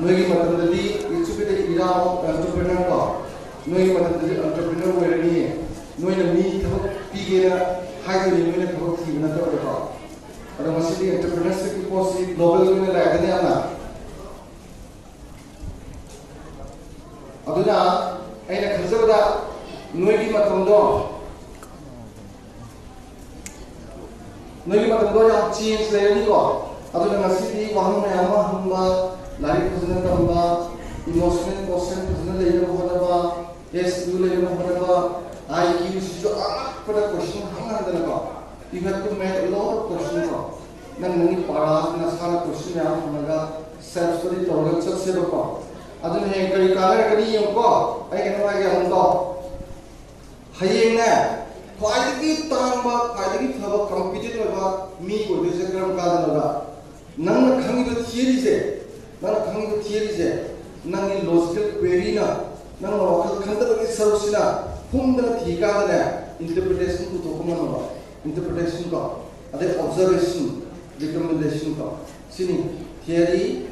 ꯅꯣꯏꯒꯤ ꯃꯇꯝꯗꯗꯤ ꯏꯠꯁꯨꯄꯤꯗ ꯏꯔꯥꯎ ꯑꯦꯟꯇꯔꯄ꯭ꯔꯤꯅꯔ ꯀꯣ ꯅꯣꯏꯒꯤ ꯃꯇꯝꯗꯗꯤ ꯑꯦꯟꯇꯔꯄ꯭ꯔꯤꯅꯔ ꯑꯣꯏꯔꯅꯤ ꯅꯣꯏꯅ ꯃꯤ ꯊꯕꯛ ꯄꯤꯒꯦꯅ ꯍꯥꯏꯗꯣꯏꯅꯤ ꯅꯣꯏꯅ ꯊꯕꯛ ꯊꯤꯕ ꯅꯠꯇꯕꯗꯀꯣ ꯑꯗꯣ ꯃꯁꯤꯗꯤ ꯑꯦꯟꯇꯔꯄ꯭ꯔꯤꯅꯔꯁꯤꯞꯀꯤ ꯄꯣꯠꯁꯤ ꯒ꯭ꯂꯣꯕꯦꯜ ꯑꯣꯏꯅ ꯂꯥꯛꯑꯒꯅꯤ ꯌꯥꯝꯅ ꯑꯗꯨꯅ ꯑꯩꯅ ꯈꯟꯖꯕꯗ ꯅꯣꯏꯒꯤ ꯃꯇꯝꯗꯣ ꯅꯣꯏꯒꯤ ꯃꯇꯝꯗꯣ ꯌꯥꯝ ꯆꯦꯟꯖ ꯂꯩꯔꯅꯤꯀꯣ ꯑꯗꯨꯅ ꯉꯁꯤꯗꯤ ꯋꯥꯍꯪ ꯃꯌꯥꯝ ꯑꯃ ꯍꯪꯕ लाइक फजन तबा इमोशनल क्वेश्चन फजन ले लो होदबा एस यू ले लो होदबा आई क्यू जो अलग पर क्वेश्चन हंगा दे लगा you have to make a lot of question को नन ननी पारास ना सारा क्वेश्चन या हमगा सेल्फ स्टडी तोरन से से रखो अदन है करी काले करी यो उनको आई कैन कहना है हम तो हयेंगे ख्वाइदगी तांबा ख्वाइदगी थबा कंपटीटिव होगा, मी को दिस क्रम का दनगा नंग खंगी तो थियरी से ꯅꯪꯅ ꯈꯪꯉꯤꯕ ꯊꯤꯌꯔꯤꯁꯦ ꯅꯪꯒꯤ ꯂꯣꯖꯤꯀꯦꯜ ꯀ꯭ꯋꯦꯔꯤꯅ ꯅꯪꯅ ꯋꯥꯈꯜ ꯈꯟꯗꯕꯒꯤ ꯁꯔꯨꯛꯁꯤꯅ ꯐꯨꯝꯗꯅ ꯊꯤꯀꯥꯟꯗꯅꯦ ꯏꯟꯇꯔꯄ꯭ꯔꯤꯇꯦꯁꯟ ꯄꯨꯊꯣꯛꯄ ꯉꯝꯃꯕ ꯏꯟꯇꯔꯄ꯭ꯔꯤꯇꯦꯁꯟ ꯀꯣ ꯑꯗꯩ ꯑꯣꯕꯖꯔꯕꯦꯁꯟ ꯔꯤꯀꯃꯦꯟꯗꯦꯁꯟ ꯀꯣ ꯁꯤꯅꯤ theory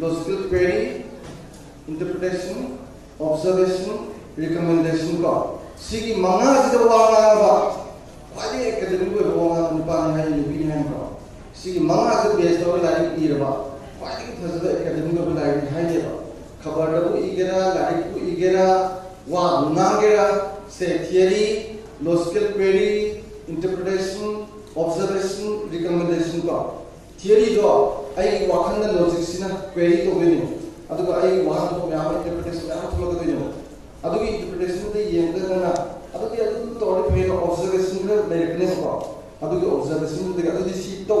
logical query interpretation, observation, recommendation ko. Sigi mga sida wa nga ba? Wali ka de ngi wa nga ni pa ni ha ni bi ni ha ko. Sigi mga sida be sto la ni i ba. 꽉 펴서 이렇게 눈가보다 하이게라 ખબર ઈગેરા લાઈકુ ઈગેરા વા ઉનાગેરા સે theory logical query interpretation observation recommendation કો theory જો આઈ વાખંદ logic સિના query તો બેની અદુગ આઈ વાહન તો મ્યામ ઇન્ટરપ્રિટેશન આ થલગ દેનો અદુગ ઇન્ટરપ્રિટેશન દે યેંગના અદુગ યદુ તોડ ફેર ઓબ્ઝર્વેશન રે લેકનેસ કો અદુગ ઓબ્ઝર્વેશન દે અદુગ સી તો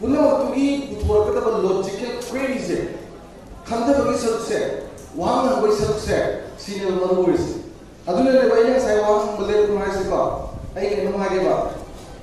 पुनः तुगी बुतवर के तब लॉजिकल क्वेरी से खंडे बगे सब से वहाँ में बगे सब से सीनियर मनोविस अधूरे ले भाई यह साइवां मले पुनः से का आई के नमाज़ के बाद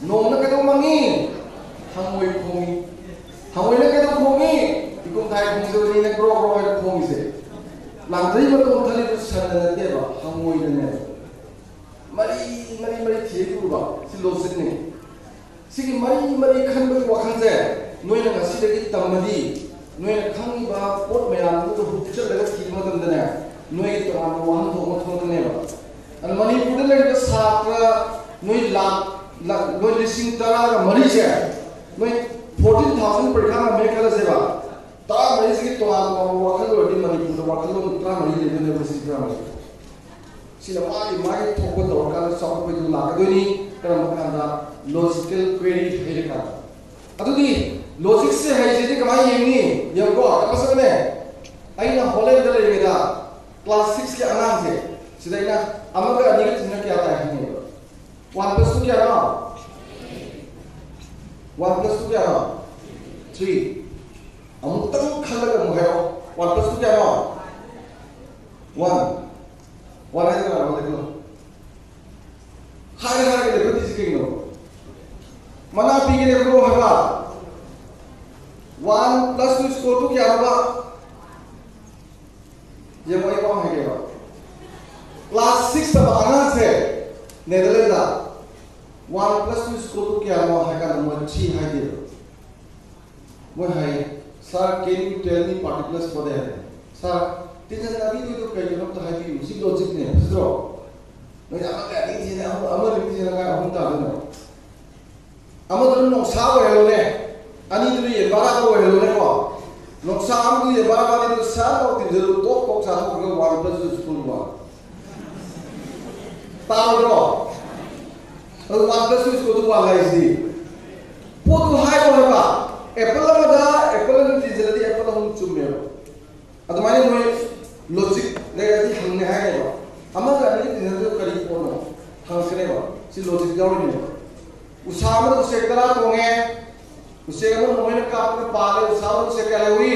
너는 만이 항우일 공이 항우일은 계속 공이 이건 다이 공세로 있는 그러그러한 공이세 남들이 보통 못하는 수사하는데 막 항우일은 해 말이 말이 말이 뒤에 봐 실로 쓰니 지금 말이 말이 칸을 와칸세 너희는 가시되기 때문에 너희는 강이 봐 꽃매야 그것도 흡수를 내가 기름을 던드네 너희 동안 왕 동을 통드네 봐 얼마니 부들레가 사트라 너희 락 ꯅꯣꯏ ꯂꯤꯁꯤꯡ ꯇꯔꯥꯒ ꯃꯔꯤꯁꯦ ꯅꯣꯏ ꯐꯣꯔꯇꯤꯟ ꯊꯥꯎꯖꯟ ꯄꯔꯤꯈꯥ ꯉꯝꯃꯦ ꯈꯜꯂꯁꯦꯕ ꯇꯔꯥꯃꯔꯤꯁꯤꯒꯤ ꯇꯣꯉꯥꯟ ꯇꯣꯉꯥꯟꯕ ꯋꯥꯈꯜ ꯑꯣꯏꯔꯗꯤ ꯃꯅꯤꯄꯨꯔꯗ ꯋꯥꯈꯜꯂꯣꯟ ꯇꯔꯥꯃꯔꯤ ꯂꯩꯗꯣꯏꯅꯦꯕ ꯂꯤꯁꯤꯡ ꯇꯔꯥꯃꯔꯤ ꯁꯤꯅ ꯃꯥꯒꯤ ꯃꯥꯒꯤ ꯊꯣꯛꯄ ꯇꯧꯔꯀꯥꯟꯗ ꯆꯥꯎꯈꯠꯄꯗꯨ ꯂꯥꯛꯀꯗꯣꯏꯅꯤ ꯀꯔꯝꯕ ꯀꯥꯟꯗ ꯂꯣꯖꯤꯀꯦꯜ ꯀ꯭ꯋꯦꯔꯤ ꯍꯩꯔꯀꯥꯟꯗ ꯑꯗꯨꯗꯤ ꯂꯣꯖꯤꯛꯁꯦ ꯍꯩꯁꯤꯗꯤ ꯀꯃꯥꯏꯅ ꯌꯦꯡꯅꯤ ꯌꯦꯡꯀꯣ ꯑꯃꯁꯛꯅꯦ ꯑꯩꯅ ꯍꯣꯂꯦꯟꯗ ꯂꯩꯔꯤꯉꯩꯗ ꯀ꯭ꯂꯥꯁ ꯁꯤꯛꯁꯀꯤ ꯑꯉꯥꯡꯁꯦ ꯁꯤꯗ ꯑꯩꯅ ꯑꯃꯒ ꯑꯅꯤꯒ ꯊꯤꯅ ꯀꯌꯥ ꯇꯥꯏ 1 प्लस टू क्या रहा वन प्लस टू क्या रहा थ्री अमुतम खल मुहर वन प्लस टू क्या रहा वन वन है क्या वन देखो हागे हागे देखो तीस के गिनो मना पी के देखो हगला वन प्लस टू इसको टू क्या होगा ये वही कौन है क्या क्लास सिक्स तक आना से नेदरलैंड वन प्लस टू इसको तो क्या हुआ है का नंबर थ्री है दे वो है sir can you tell me particulars for that sir teacher ना भी तो कह रहा तो है कि उसी लॉजिक ने समझो मैं अब का दी थी ना अमर दी थी ना हम तो ना अमर तो नो सा हो है ने अनि तो ये बड़ा हो है ने को नो सा हम तो ये बड़ा वाले तो सा तो तीन जरूर तो को सा तो वन प्लस टू स्कूल हुआ ताऊ अगर पाँच दस मिनट तो पागल इस दिन पोतु तो हाय को है का एप्पल में जा एप्पल में चीज़ जल्दी, एप्पल हम चुम में हो। अगर माने मुझे लॉजिक लगा दी हमने हाय को हम अगर अन्य चीज़ जल्दी करी को ना हम से नहीं हो सिर लॉजिक जाओ नहीं हो उस सामने तो उसे तो होंगे। उसे कहो मुझे ने काम के पागल उस सामने उसे क्या हुई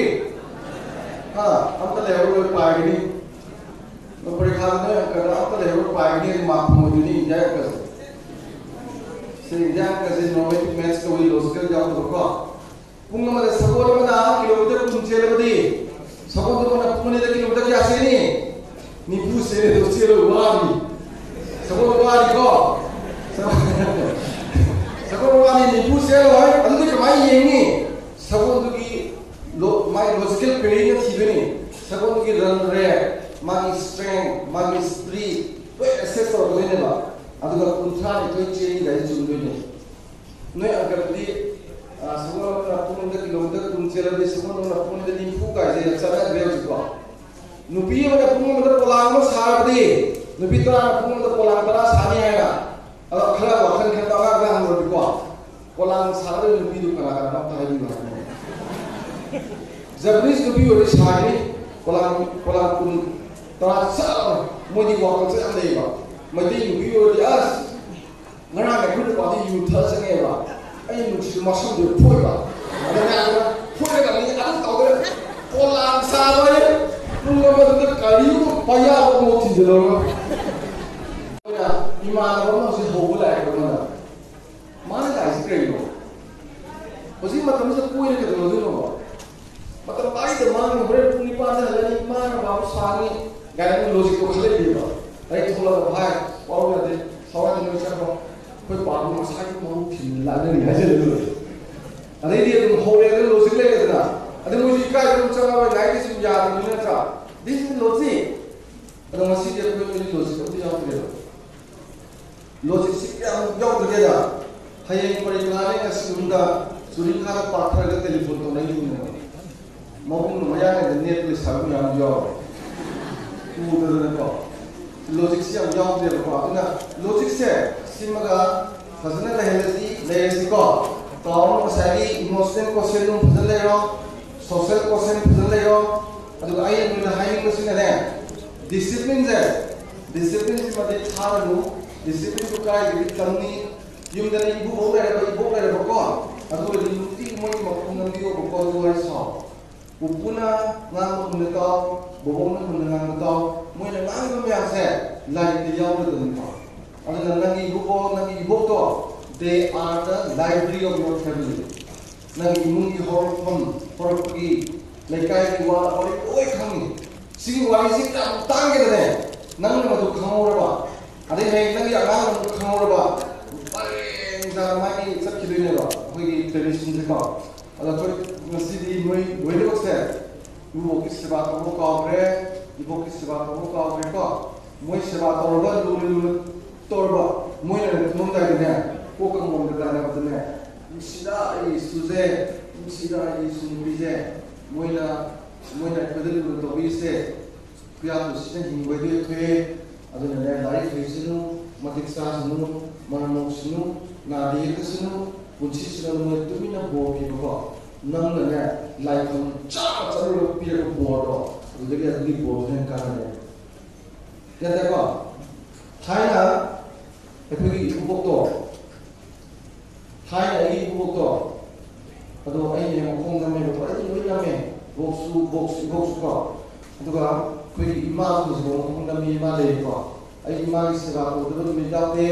हाँ हम तो ले हुए पागल ही मैं परिखार में कर रहा तो ले हुए पागल ही माफ़ मुझे नहीं जाए शेंगजांकाचे नव्वद मॅच कवली लोस्कर जाऊ धोका पुंगमध्ये सगोलमध्ये किलोमीटर पुंचेलमध्ये सगोल तुम्हाला पुंगनेला किलोमीटर की असे नाही निपू सेरे दोसेरो वारी सगोल वारी को सगोल वारी निपू सेरो है अंदर माई येंगे सगोल की लो माई लॉजिकल पेड़ी ने थी बने सगोल की run rate my strength my spree तो ऐसे सब लेने वाला ꯑꯗꯨꯒ ꯀꯨꯟꯊ꯭ꯔꯥ ꯅꯤꯊꯣꯏ ꯆꯦꯟꯅꯤ ꯒꯥꯔꯤ ꯆꯨꯝꯗꯣꯏꯅꯦ ꯅꯣꯏ ꯑꯪꯀꯗꯤ ꯁꯒꯣꯜ ꯑꯃꯅ ꯄꯨꯡ ꯑꯃꯗ ꯀꯤꯂꯣꯃꯤꯇꯔ ꯀꯨꯟ ꯆꯦꯜꯂꯗꯤ ꯁꯒꯣꯜ ꯑꯃꯅ ꯄꯨꯡ ꯑꯃꯗ ꯅꯤꯐꯨ ꯀꯥꯏꯁꯦ ꯆꯠꯅꯈ꯭ꯔꯦ ꯍꯧꯖꯤꯛꯀꯣ ꯅꯨꯄꯤ ꯑꯃꯅ ꯄꯨꯡ ꯑꯃꯗ ꯄꯣꯂꯥꯡ ꯑꯃ ꯁꯥꯔꯕꯗꯤ ꯅꯨꯄꯤ ꯇꯔꯥꯅ ꯄꯨꯡ ꯑꯃꯗ ꯄꯣꯂꯥꯡ ꯇꯔꯥ ꯁꯥꯅꯤ ꯍꯥꯏꯅ ꯑꯗꯣ ꯈꯔ ꯋꯥꯈꯜ ꯈꯟꯕ ꯑꯉꯥꯡꯗ ꯍꯪꯉꯨꯔꯗꯤꯀꯣ ꯄꯣꯂꯥꯡ ꯁꯥꯒꯗꯕ ꯅꯨꯄꯤꯗꯨ ꯀꯅꯥ ꯀꯅꯥꯅꯣ ꯑꯝꯇ ꯍꯥꯏꯕꯤꯌꯨ ꯍꯥꯏꯕꯅꯦ ꯖꯄꯅꯤꯁ ꯅꯨꯄꯤ ꯑꯣꯏꯔꯗꯤ ꯁꯥꯒꯅꯤ ꯄꯣꯂꯥꯡ ꯄꯣꯂꯥꯡ ꯀꯨꯟ ꯇꯔꯥ ꯆꯠꯂꯣꯏ ꯃꯣꯏꯗꯤ ꯋꯥꯈꯜꯁꯦ ꯌꯥꯝ ꯂꯩꯌꯦꯕ ꯃꯩꯇꯩ ꯅꯨꯄꯤ ꯑꯣꯏꯔꯗꯤ ꯑꯁ ꯉꯔꯥꯡ ꯑꯩꯈꯣꯏ ꯅꯨꯄꯥꯗꯤ ꯌꯨ ꯊꯛꯑ ꯆꯪꯉꯦꯕ ꯑꯩ ꯅꯨꯡꯁꯤꯕ ꯃꯁꯝꯗꯨ ꯐꯣꯏꯕ ꯑꯗꯨꯅ ꯐꯣꯏꯒꯗꯕꯅꯤ ꯑꯗꯨꯝ ꯇꯧꯗꯅ ꯄꯣꯂꯥꯡ ꯁꯥꯕ ꯄꯨꯡ ꯑꯃꯗꯨꯗ ꯀꯔꯤꯒꯨꯝꯕ ꯄꯌꯥꯕ ꯑꯃ ꯊꯤꯟꯖꯤꯜꯂꯒ ꯑꯩꯈꯣꯏꯅ ꯏꯃꯥꯟꯅꯕ ꯑꯃ ꯍꯧꯖꯤꯛ ꯍꯧꯕ ꯂꯥꯛꯑꯦꯕ ꯑꯩꯉꯣꯟꯗ ꯃꯥꯅ ꯂꯥꯛꯏꯁꯤ ꯀꯔꯤꯅꯣ ꯍꯧꯖꯤꯛ ꯃꯇꯝꯁꯤꯗ ꯀꯣꯏꯔ ꯀꯩꯗꯧꯗꯣꯏꯅꯣꯕ ꯃꯇꯝ ꯄꯥꯏꯗ ꯃꯥꯅ ꯍꯣꯔꯦꯟ ꯄꯨꯡ ꯅꯤꯄꯥꯟꯗ ꯍꯜꯂꯅꯤ ꯃꯥꯅ ꯕꯥꯕꯨ ꯁꯥꯡꯉꯤ ꯒꯥꯔꯤ ꯂꯣꯖꯤꯛꯇꯣ ꯈꯜꯂꯛꯏꯕ đấy không là một hai qua ông là thì sáu anh mới xem rồi hơi quá mà sai món thì là nên là gì được ở đây đi từ hồ lên đến lối xính lên rồi ở đây mới gì cái cũng cho nó lấy cái sinh ra thì nó trả đi xin lối gì ở đây mà xin được cái cái lối xính cũng đi đâu được lối xính xính ra không đâu được rồi hay anh phải làm cái sinh ra 수린 하나 빠트려 텔레폰 또 내주는 거. 먹는 모양에 내 넷을 사용하는 거. 두 들은 거. logic se am yau de ko atuna logic se simaga fazana la helati layers ko tawn ko sari emotional question nu fazana le ro social question fazana le ro adu ai nu na hai ko sina le discipline se discipline se mate thar nu discipline ko kai gi kamni yum da ni bu bo le ba bo le ba ko adu ni ti mo ni ma ko ngam ni ko ko ko so upuna ngam ko ne ko bo bo ne ko ngam ko मोने लांग ma'am से light दे याव दे दन पा अन नंगी युगो तो they are the library of your family नंगी इमुंग की होर पम होर पगी लेकाय की वा और ओय खंग सिंग वाई सिंग ता तांग के दे नंग बा अदे हे नंगी आगा मदु खमोर बा बारे दा माई सब खिदने बा होगी ट्रेडिशन देखा अदा तो मस्जिद ही मोई मोई लोग से वो किस बात को कॉपरेट 이복 시바 도로가 오니까 모이 시바 도로가 누르누르 돌바 모이는 농다리네 꼭한 몸들 다나 거든네 임시다 이 수제 임시다 이 수무비제 모이나 모이나 그들로 도비세 그야도 시는 힘거든 퇴 아들 내 나이 퇴시누 마틱사스누 마노스누 나리르스누 본치스는 뭐 뜨미나 보비고 남는 내 라이프 쫙 자르고 비례고 보러 ꯑꯗꯨꯒꯤ ꯕꯣꯔꯗꯣ ꯍꯦꯟꯅ ꯀꯥꯟꯅꯔꯦ ꯅꯠꯇꯦꯀꯣ ꯊꯥꯏꯅ ꯑꯩꯈꯣꯏꯒꯤ ꯏꯕꯣꯛꯇꯣ ꯊꯥꯏꯅ ꯑꯩꯒꯤ ꯏꯕꯣꯛꯇꯣ ꯑꯗꯣ ꯑꯩꯅ ꯃꯈꯣꯡ ꯅꯝꯃꯦꯕꯀꯣ ꯑꯩꯗꯤ ꯂꯣꯏ ꯅꯝꯃꯦ ꯕꯣꯛꯁꯨ ꯕꯣꯛꯁ ꯏꯕꯣꯛꯁꯨ ꯀꯣ ꯑꯗꯨꯒ ꯑꯩꯈꯣꯏꯒꯤ ꯏꯃꯥꯁꯨ ꯃꯈꯣꯡ ꯅꯝꯃꯤ ꯏꯃꯥ ꯂꯩꯌꯦꯀꯣ ꯑꯩ ꯏꯃꯥꯒꯤ ꯁꯦꯕꯥ ꯇꯧꯗꯕ ꯅꯨꯃꯤꯠ ꯌꯥꯎꯗꯦ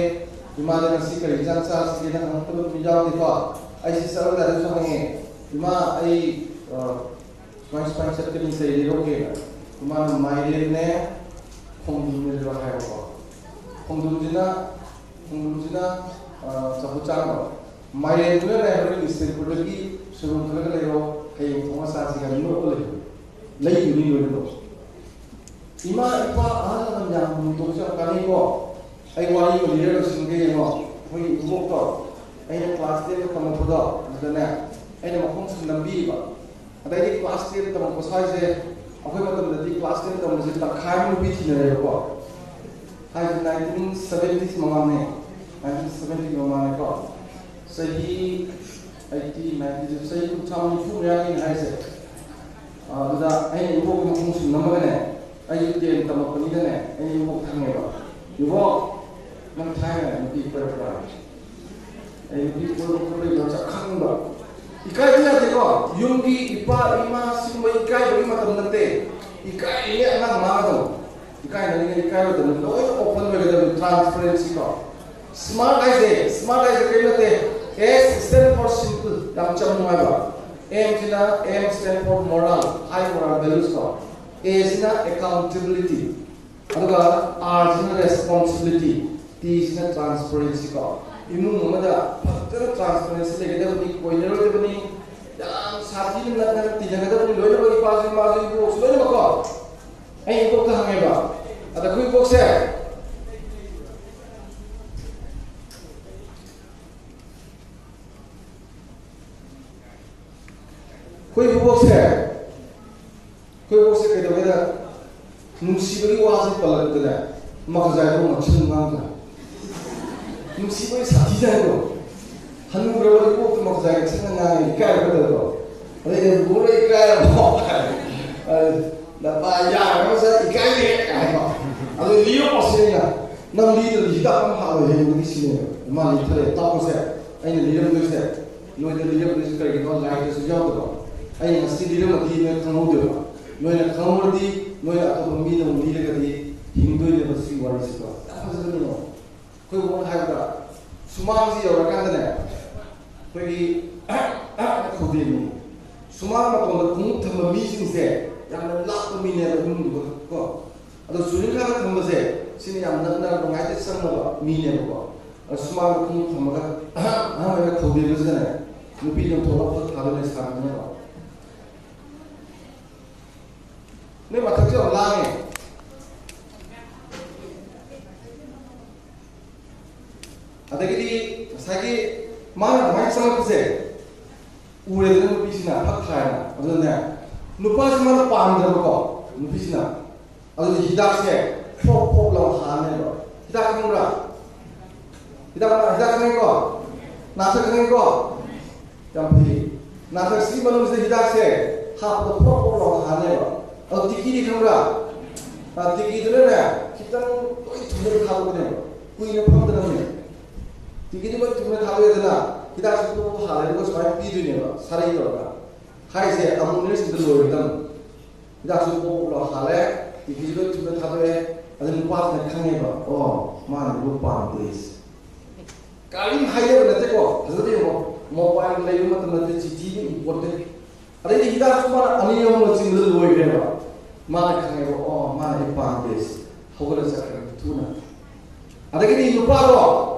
mais परिषद के सहयोग के तुम्हारे मायरे ने फोंदुन ने जो है वो फोंदुन जिना फोंदुन जिना सब चांग मायरे ने ने हर एक निश्चित पुरे की शुरू करने के लिए वो है तुम्हारे साथ ही करने को ले ले यूनी ले लो इमा इपा आज हम जाम तो जो करने को ऐ वाली को ले लो सुन के ये वो कोई मुक्त ऐ क्लास ले को कम पड़ा मतलब ना ऐ ना हम सुन नंबी बा ꯑꯗꯩꯗꯤ ꯀ꯭ꯂꯥꯁ ꯇꯦꯟ ꯇꯝꯃꯛꯄ ꯁ꯭ꯋꯥꯏꯁꯦ ꯑꯩꯈꯣꯏ ꯃꯇꯝꯗꯗꯤ ꯀ꯭ꯂꯥꯁ ꯇꯦꯟ ꯇꯝꯕꯁꯦ ꯇꯪꯈꯥꯏ ꯑꯃ ꯅꯨꯄꯤ ꯊꯤꯅꯔꯦꯕꯀꯣ ꯍꯥꯏꯗꯤ ꯅꯥꯏꯟꯇꯤꯟ ꯁꯕꯦꯟꯇꯤꯁ ꯃꯃꯥꯡꯅꯦ ꯅꯥꯏꯟꯇꯤꯟ ꯁꯕꯦꯟꯇꯤ ꯃꯃꯥꯡꯅꯦꯀꯣ ꯆꯍꯤ ꯑꯩꯠꯇꯤ ꯅꯥꯏꯟꯇꯤ ꯆꯍꯤ ꯀꯨꯟꯊ꯭ꯔꯥ ꯅꯤꯐꯨ ꯃꯌꯥꯒꯤꯅꯤ ꯍꯥꯏꯁꯦ ꯑꯗꯨꯗ ꯑꯩꯅ ꯏꯕꯣꯛꯀꯤ ꯃꯈꯣꯡ ꯁꯨꯝ ꯅꯝꯃꯒꯅꯦ ꯑꯩꯁꯨ ꯇꯦꯟ ꯇꯝꯃꯛꯄꯅꯤꯅꯅꯦ ꯑꯩꯅ ꯏꯕꯣꯛ ꯍꯪꯉꯦꯕ ꯏꯕꯣꯛ ꯅꯪ ꯊꯥꯏꯅ ꯅꯨꯄꯤ ꯀꯣꯏꯔꯛꯄ꯭ꯔꯥ ꯑꯩ ꯅꯨꯄꯤ ꯀꯣꯏꯕ ꯈꯣꯠꯄꯒꯤ ꯆꯥꯛ ꯈꯪꯕ ikaidina teko yungi ipa ima sumba ikai bagi mata benate ikai ini anak mana tu ikai nanti ikai itu nanti oh open begitu transparency kau smart guys deh smart guys kerana teh S stand for simple yang macam mana kau M jina M stand for moral I moral values kau A jina accountability aduga R jina responsibility T jina transparency kau ꯏꯃꯨꯡ ꯑꯃꯗ ꯐꯖꯅ transparency ꯂꯩꯒꯗꯕꯅꯤ ꯑꯣꯏꯅꯔꯣꯏꯗꯕꯅꯤ ꯌꯥꯝ ꯁꯥꯊꯤꯅ ꯅꯠꯇꯅ ꯇꯤꯟꯅꯒꯗꯕꯅꯤ ꯂꯣꯏꯅꯃꯛ ꯏꯄꯥꯁꯨ ꯏꯃꯥꯁꯨ ꯏꯕꯣꯛꯁꯨ ꯂꯣꯏꯅꯃꯛꯀꯣ ꯑꯩ ꯏꯕꯣꯛꯇ ꯍꯪꯉꯦꯕ ꯑꯗ ꯑꯩꯈꯣꯏ ꯏꯕꯣꯛꯁꯦ ꯑꯩꯈꯣꯏ ꯏꯕꯣꯛꯁꯦ ꯑꯩꯈꯣꯏ ꯏꯕꯣꯛꯁꯦ ꯀꯩꯗꯧꯒꯦꯗ ꯅꯨꯡꯁꯤꯕꯒꯤ ꯋꯥꯁꯦ ꯄꯜꯂꯛꯇꯅ ꯃꯈꯖꯥꯏꯗꯣ ꯃꯛꯁꯟ ꯉꯥꯡꯗꯅ 60을 사티자고 하는 그러고 꼭 먹자고 생각나니까 그러더라 고. 근데 모르니까 뭐, 나 빠, 야, 그래서 이까 지, 아이 고. 아주 리어 없으니 까. 난 리더 리다 하고 해, 우리 시 네. 엄마 리터에 따보세 요. 아 니, 리어 보세 요. 너희들 리어 보실 거니까 너 나한테 수저하 고. 아 니, 같이 리어만 뒤에 강호되 고. 너희는 강호를 뒤, 너희 아까 미는 리더가 뒤, 힘들게 버스기 말했을 거 야. 딱 하면서 그러는 거. કોઈ ઓન થાય બરા સુમાનસી યોર કાંદને કોઈ ખુદીનું સુમાન મતોન કું થમ મીસિંગ સે યામ લાખ મીને રહું દો કો અદો સુનિકા થમ સે સિની યામ નંદર નંગાઈ તે સંનો મીને કો 수많은 꿈을 담아가 하나님의 거기에 그잖아요. 눈빛은 돌아서 다른 사람이냐 봐. 내 마탁지어 랑에 adagidi sagi mana mai sama pise ure den pisina pakshaya adonne nupas mana pam dra ko nupisina adon hidak se pop pop law hane lo hidak ngra hidak mana hidak ne ko nasak ne ko jampi nasak si mana se hidak se hap pop pop law hane lo adon tikiri ngra 아, 되게 이들은 기타는 또 이두 개를 가고 그냥 꾸이는 펌들은 Tinggi ni macam mana tahu ya tu na? Kita asal tu tu hal ni macam saya pi tu ni lah, sari tu lah. Hai saya, kamu ni sih tu loh itu. Kita asal tu tu lah hal ni, tinggi tu macam mana tahu ya? Ada lupa nak kangen lah. Oh, mana lupa please. Kalim hai ya nanti ko, betul tak? Mobile ni lagi macam nanti cici ni important. Ada ni kita asal tu mana ani yang macam sih tu loh itu lah. Mana kangen lah. Oh, mana lupa please. Hukum sekarang tu na. Ada ni lupa lah.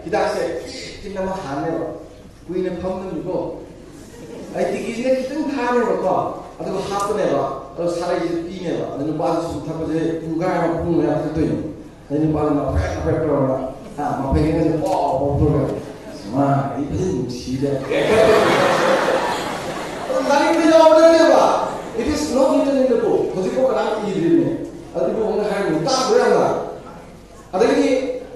Kita kita mau hamil, kui ne pamun juga. Ai tiki ini kita mau hamil apa? Atau mau hafal ne apa? Atau sarai ini ne apa? Nanti bawa susu tak boleh buka apa pun ya itu ini. Nanti bawa nak apa apa apa. Ah, mau pengen ni oh apa pun. Wah, ini pun mesti dah. Nanti kita jawab ni apa? It is not written in the book. 도대체 그거 나한테 이르네. 아니 뭐 오늘 하는 딱 그래야 나. 아들이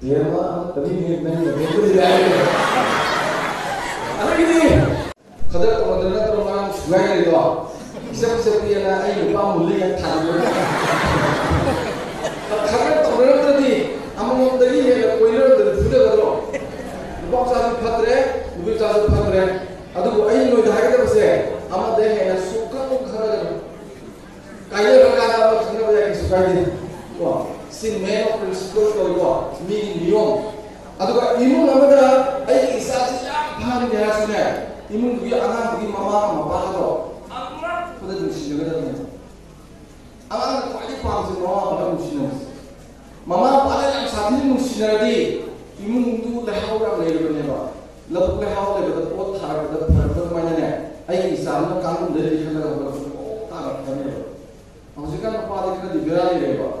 짝하네아무하나하나로짝하네보고그럼하이들은누구하세내마음심을빠도라고누구디냐기다세긴나마하네고구이네펌는누구아이티기네기등하네보고아두하프 sinmeno prinsipal ko ito, milyon. Ato ka, imo na mga ay isa sa siya, pahanin niya sa niya. Imo kuya angan, kuya mama, mabahato. Pada din siya, gada niya. Ang angan, kuya pang sa mama, kada mo siya. Mama, pala lang sa atin mo siya na di. Imo mundu lahaw lang na ilo niya ba? Labok lahaw lang, kada po tarar, kada parang mga niya. Ay isa, ano kang dali ka na lang, kada po tarar ka niya ba? Ang sikat na pala ka na di, gara niya ba?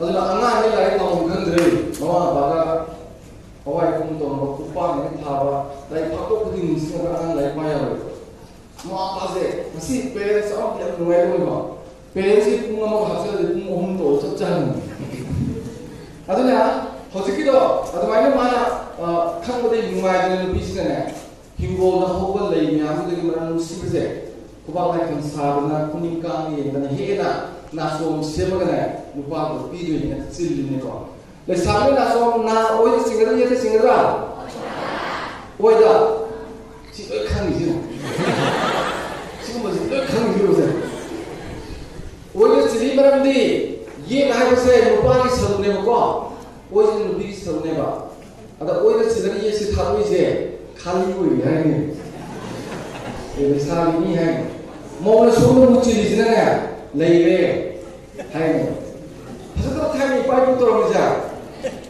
அதில் அண்ணா இல்லை light நம்ம உகந்திரு நம்ம பாரா பவாய் கும் தோம் குப்பா மே தாவா லை பாக்கோ குதி நிஸ்ன கான் லை பாயா ரோ மா பாசே மசி பேரன்ஸ் ஆஃப் லை நோய் நோய் மா பேரன்ஸ் கி புங்க மா ஹசல் தி புங்க ஹும் தோ சச்சான் அதுல Hosekiro, otherwise my Kangode Yumai Bisne, Himbo the Hobo Lady, Amdriman Sibize, Kubala can Sabana, Kunikani, and Hena, Nasom Simagana, Nupako, Pidwin, and Siliniko. The Sabi Nasom now, Oya Singer, Yet a Singer. Oya, she can't hear. She was a can't hear. Oya Silimandi, Yin Hagase, Nupaki Saliniko. 오이는 누비리 서운해봐. 아다 오이는 지들이 예시 타고 이제 칼리고 이해하니. 이 사람이 이해하니. 뭐 오늘 소문 묵질이 지나냐? 레이레 하니. 그래서 타임이 빨리 돌아오자.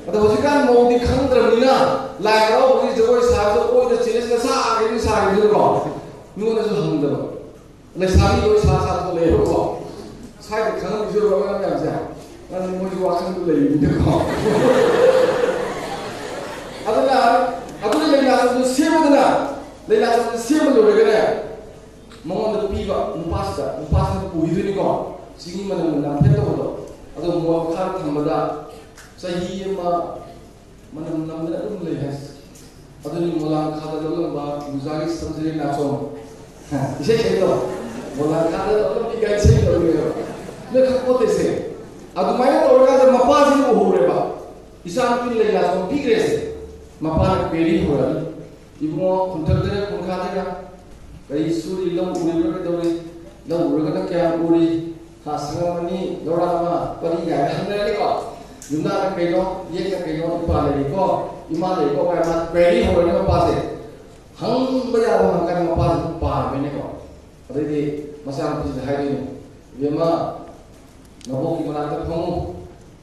아다 어지간 뭐 어디 강들어니나 라이라고 우리 저거 사서 오이는 지내서 사기는 사기는 거. 누구나서 한다. 내 사기 오이 사사도 내고 사이드 강은 주로 가면 안 돼. 나는 뭐지 와서 불러 있는 거. 아들 아, 아들아 내가 나서 세우더 라. 내가 나서 세우도 그 래. 멍원도 비가 무파스 다. 무파스도 보이더니 거. 지금만은 나 패도 도. 아들 뭐 카르 탐마 다. 사이에마 만은 남들 음 레 스. 아들이 몰랑 카다도 막 무자기 섬들이 나 서. 이제 제대로 몰랑 카다도 비가 제대로 그래 요. 내가 갖고 됐어 요. अदुमायन और का जब मपा जिन को हो रे बा इसान की ले जास को ठीक रे से। मपा ने पेरी हो रे इबो खुंथर दे खुन खा देगा कई सूरी लम उरे रे दो रे लम उरे का क्या उरी खासमनी दौड़ा मा, परी गया हम रे को युना का पेलो ये का पेलो पा ले को इमा ले को का मा पेरी हो रे मपा से। हम बजा हम कर मपा पा मैंने को अरे मसा है। हाइनो ये मा ꯅꯕꯣꯛꯀꯤ ꯃꯅꯥꯛꯇ ꯐꯪꯉꯨ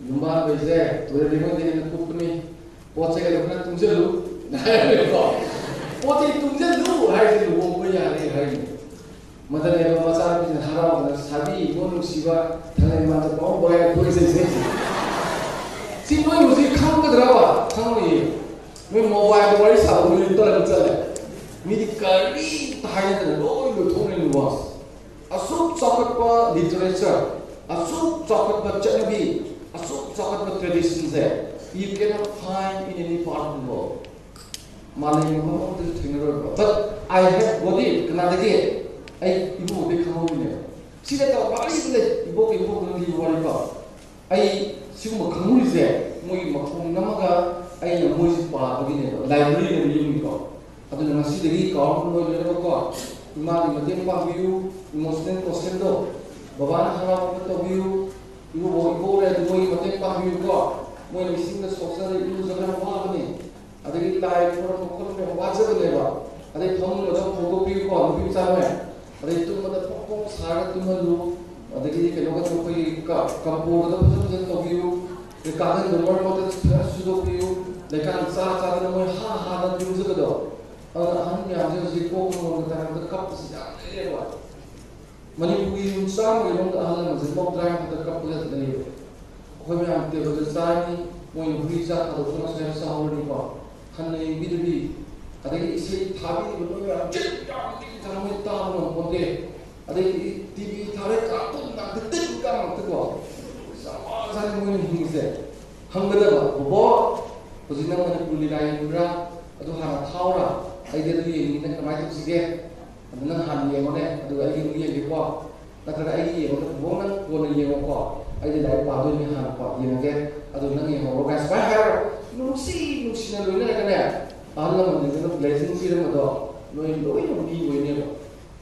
ꯌꯨꯝꯕꯥꯟꯕꯩꯁꯦ ꯇꯣꯏꯂꯦꯠ ꯍꯦꯟꯅ ꯀꯨꯞꯄꯅꯤ ꯄꯣꯠ ꯆꯩꯒꯗꯣ ꯈꯔ ꯇꯨꯡꯁꯤꯜꯂꯨ ꯍꯥꯏꯔꯦꯀꯣ ꯄꯣꯠ ꯆꯩ ꯇꯨꯡꯁꯤꯜꯂꯨ ꯍꯥꯏꯔꯤꯁꯦ ꯂꯨꯍꯣꯡꯕ ꯌꯥꯔꯦ ꯍꯥꯏꯔꯤꯅꯤ ꯃꯗꯅꯦꯕ ꯃꯆꯥꯅꯨꯄꯤꯁꯤꯅ ꯍꯔꯥꯎꯗꯅ ꯁꯥꯕꯤ ꯏꯕꯣ ꯅꯨꯡꯁꯤꯕ ꯊꯥꯡꯂꯩ ꯃꯥꯗ ꯄꯥꯎ ꯕꯥꯏ ꯑꯩꯈꯣꯏ ꯏꯁꯩꯁꯦ ꯁꯤ ꯅꯣꯏ ꯍꯧꯖꯤꯛ ꯈꯪꯒꯗ꯭ꯔꯕ ꯈꯪꯉꯣꯏꯌꯦ ꯅꯣꯏ ꯃꯣꯕꯥꯏꯜꯗ ꯋꯥꯔꯤ ꯁꯥꯕ ꯅꯣꯏ ꯇꯧꯔꯒ ꯆꯠꯂꯦ ꯃꯤꯗꯤ ꯀꯔꯤ ꯍꯥꯏꯗꯅ ꯂꯣꯏ ꯂꯣꯏꯊꯣꯛꯅꯩꯅꯦꯕ ꯑꯁꯨꯛ ꯆꯥꯎꯈꯠꯄ literature Asuk sahabat baca Nabi. Asuk sahabat baca tradisi saya. You cannot find in any part of the world. Malay ni mahu tu tengah orang. But I have body kena lagi. Ay ibu dia kamu ni. Sila tahu paling sila ibu ibu kena di luar ni pak. Ay siapa mahu kamu ni saya. Mui mahu nama ka. Ay eh, yang mui siapa begini. Library ni dia ni pak. Atau jangan sila lagi kamu mahu jadi apa kau. Imam ni mesti pak view. Mesti pasal tu. ꯕꯕꯥꯅ ꯍꯔꯥꯎꯕ ꯇꯧꯕꯤꯌꯨ ꯏꯔꯨꯕ ꯏꯕꯣꯛ ꯂꯩꯔꯗꯤ ꯃꯣꯏꯒꯤ ꯃꯇꯦꯡ ꯄꯥꯡꯕꯤꯌꯨꯀꯣ ꯃꯣꯏꯅ ꯏꯁꯤꯡꯗ ꯁꯣꯛꯆꯔꯦ ꯏꯔꯨꯖꯕꯅ ꯋꯥꯕꯅꯤ ꯑꯗꯒꯤ ꯂꯥꯏ ꯈꯣꯏꯔꯛꯄ ꯈꯣꯠꯄ ꯋꯥꯖꯕꯅꯦꯕ ꯑꯗꯩ ꯐꯃꯨꯡꯗ ꯐꯣꯡꯗꯣꯛꯄꯤꯌꯨꯀꯣ ꯅꯨꯄꯤ ꯃꯆꯥꯅꯦ ꯑꯗꯩ ꯇꯨꯝꯕꯗ ꯐꯣꯡ ꯐꯣꯡ ꯁꯥꯔꯒ ꯇꯨꯝꯍꯜꯂꯨ ꯑꯗꯒꯤ ꯀꯩꯅꯣꯒ ꯑꯩꯈꯣꯏꯒꯤ ꯀꯝꯄꯣꯔꯗ ꯐꯖ ꯐꯖꯅ ꯇꯧꯕꯤꯌꯨ ꯀꯥꯡꯈꯟꯗꯣ ꯃꯔꯛ ꯃꯔꯛꯇ ꯈꯔ ꯁꯨꯗꯣꯛꯄꯤꯌꯨ ꯂꯩꯀꯥꯟ ꯆꯥ ꯆꯥꯗꯅ ꯃꯣꯏ ꯍꯥ ꯍꯥꯗꯅ ꯌꯨꯝꯖꯕꯗꯣ ꯑꯗꯨꯅ ꯑꯍꯟ ꯃꯌꯥꯝꯁꯦ ꯍꯧꯖꯤꯛ ꯀꯣꯛ ꯉꯝꯗ ꯀꯞꯄꯁꯤ ꯌꯥꯝ ꯂꯩꯔꯦꯕ manipulieren samen in de adem zijn opdragen met de kapelet nemen. Of hebben we aan de Rosenzani, mooi een visa, dat we ons nergens houden niet wat. Gaan we in middenbi. adeki isai tabi, we hebben aan de tabi tabi no bonde. Adek tibi tabi kapun na de tik kang tik wat. Sama sa ni mooi een hingze. Hangada wat. Bobo, we zijn dan manipulieren in Mura, dat we gaan het houden. Hij deed het niet, dat kan mij toch si ge. nang han ye ngone adu ai ling ye li ko takara ai ye ngone bo nang ko ne ye ko ai de dai pa do ni han ko ye ngone adu nang ye ho gas ba har nu si nu si na lo ne ka ne ahla man de no blessing si ro do no ye lo ye bi wo ne ko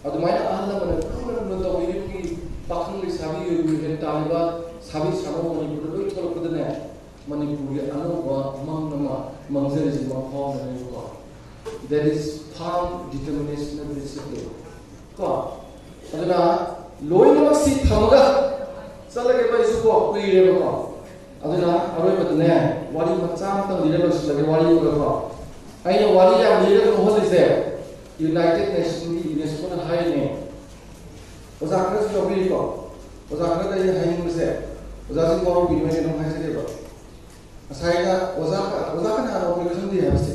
adu mai ahla man de no no to ye ki pakhun ni sabi ye ni he ta ba sabi sabo ni bu do ko ko de ne manipuri anu ba mang na ma mang se ni ma ko ne ko that is 다음 디터미네이션을 principle. 그 아드나 로이나막 시 타마가 살라게 봐 이수고 꾸이레 봐. 아드나 아로이 맞 네. 와리 맞짱 땅 이레 봐 살라게 와리 이거 봐. 아이나 와리야 미레 봐 호리 세. 유나이티드 네이션이 유네스코는 하이 네. 오자 그래서 저기 이 거. 오자 그래서 이 하이는 것에 오자 지금 뭐 비메는 하이세 봐. 사이가 오자 오자가 나 오케이션 디 해봤 어.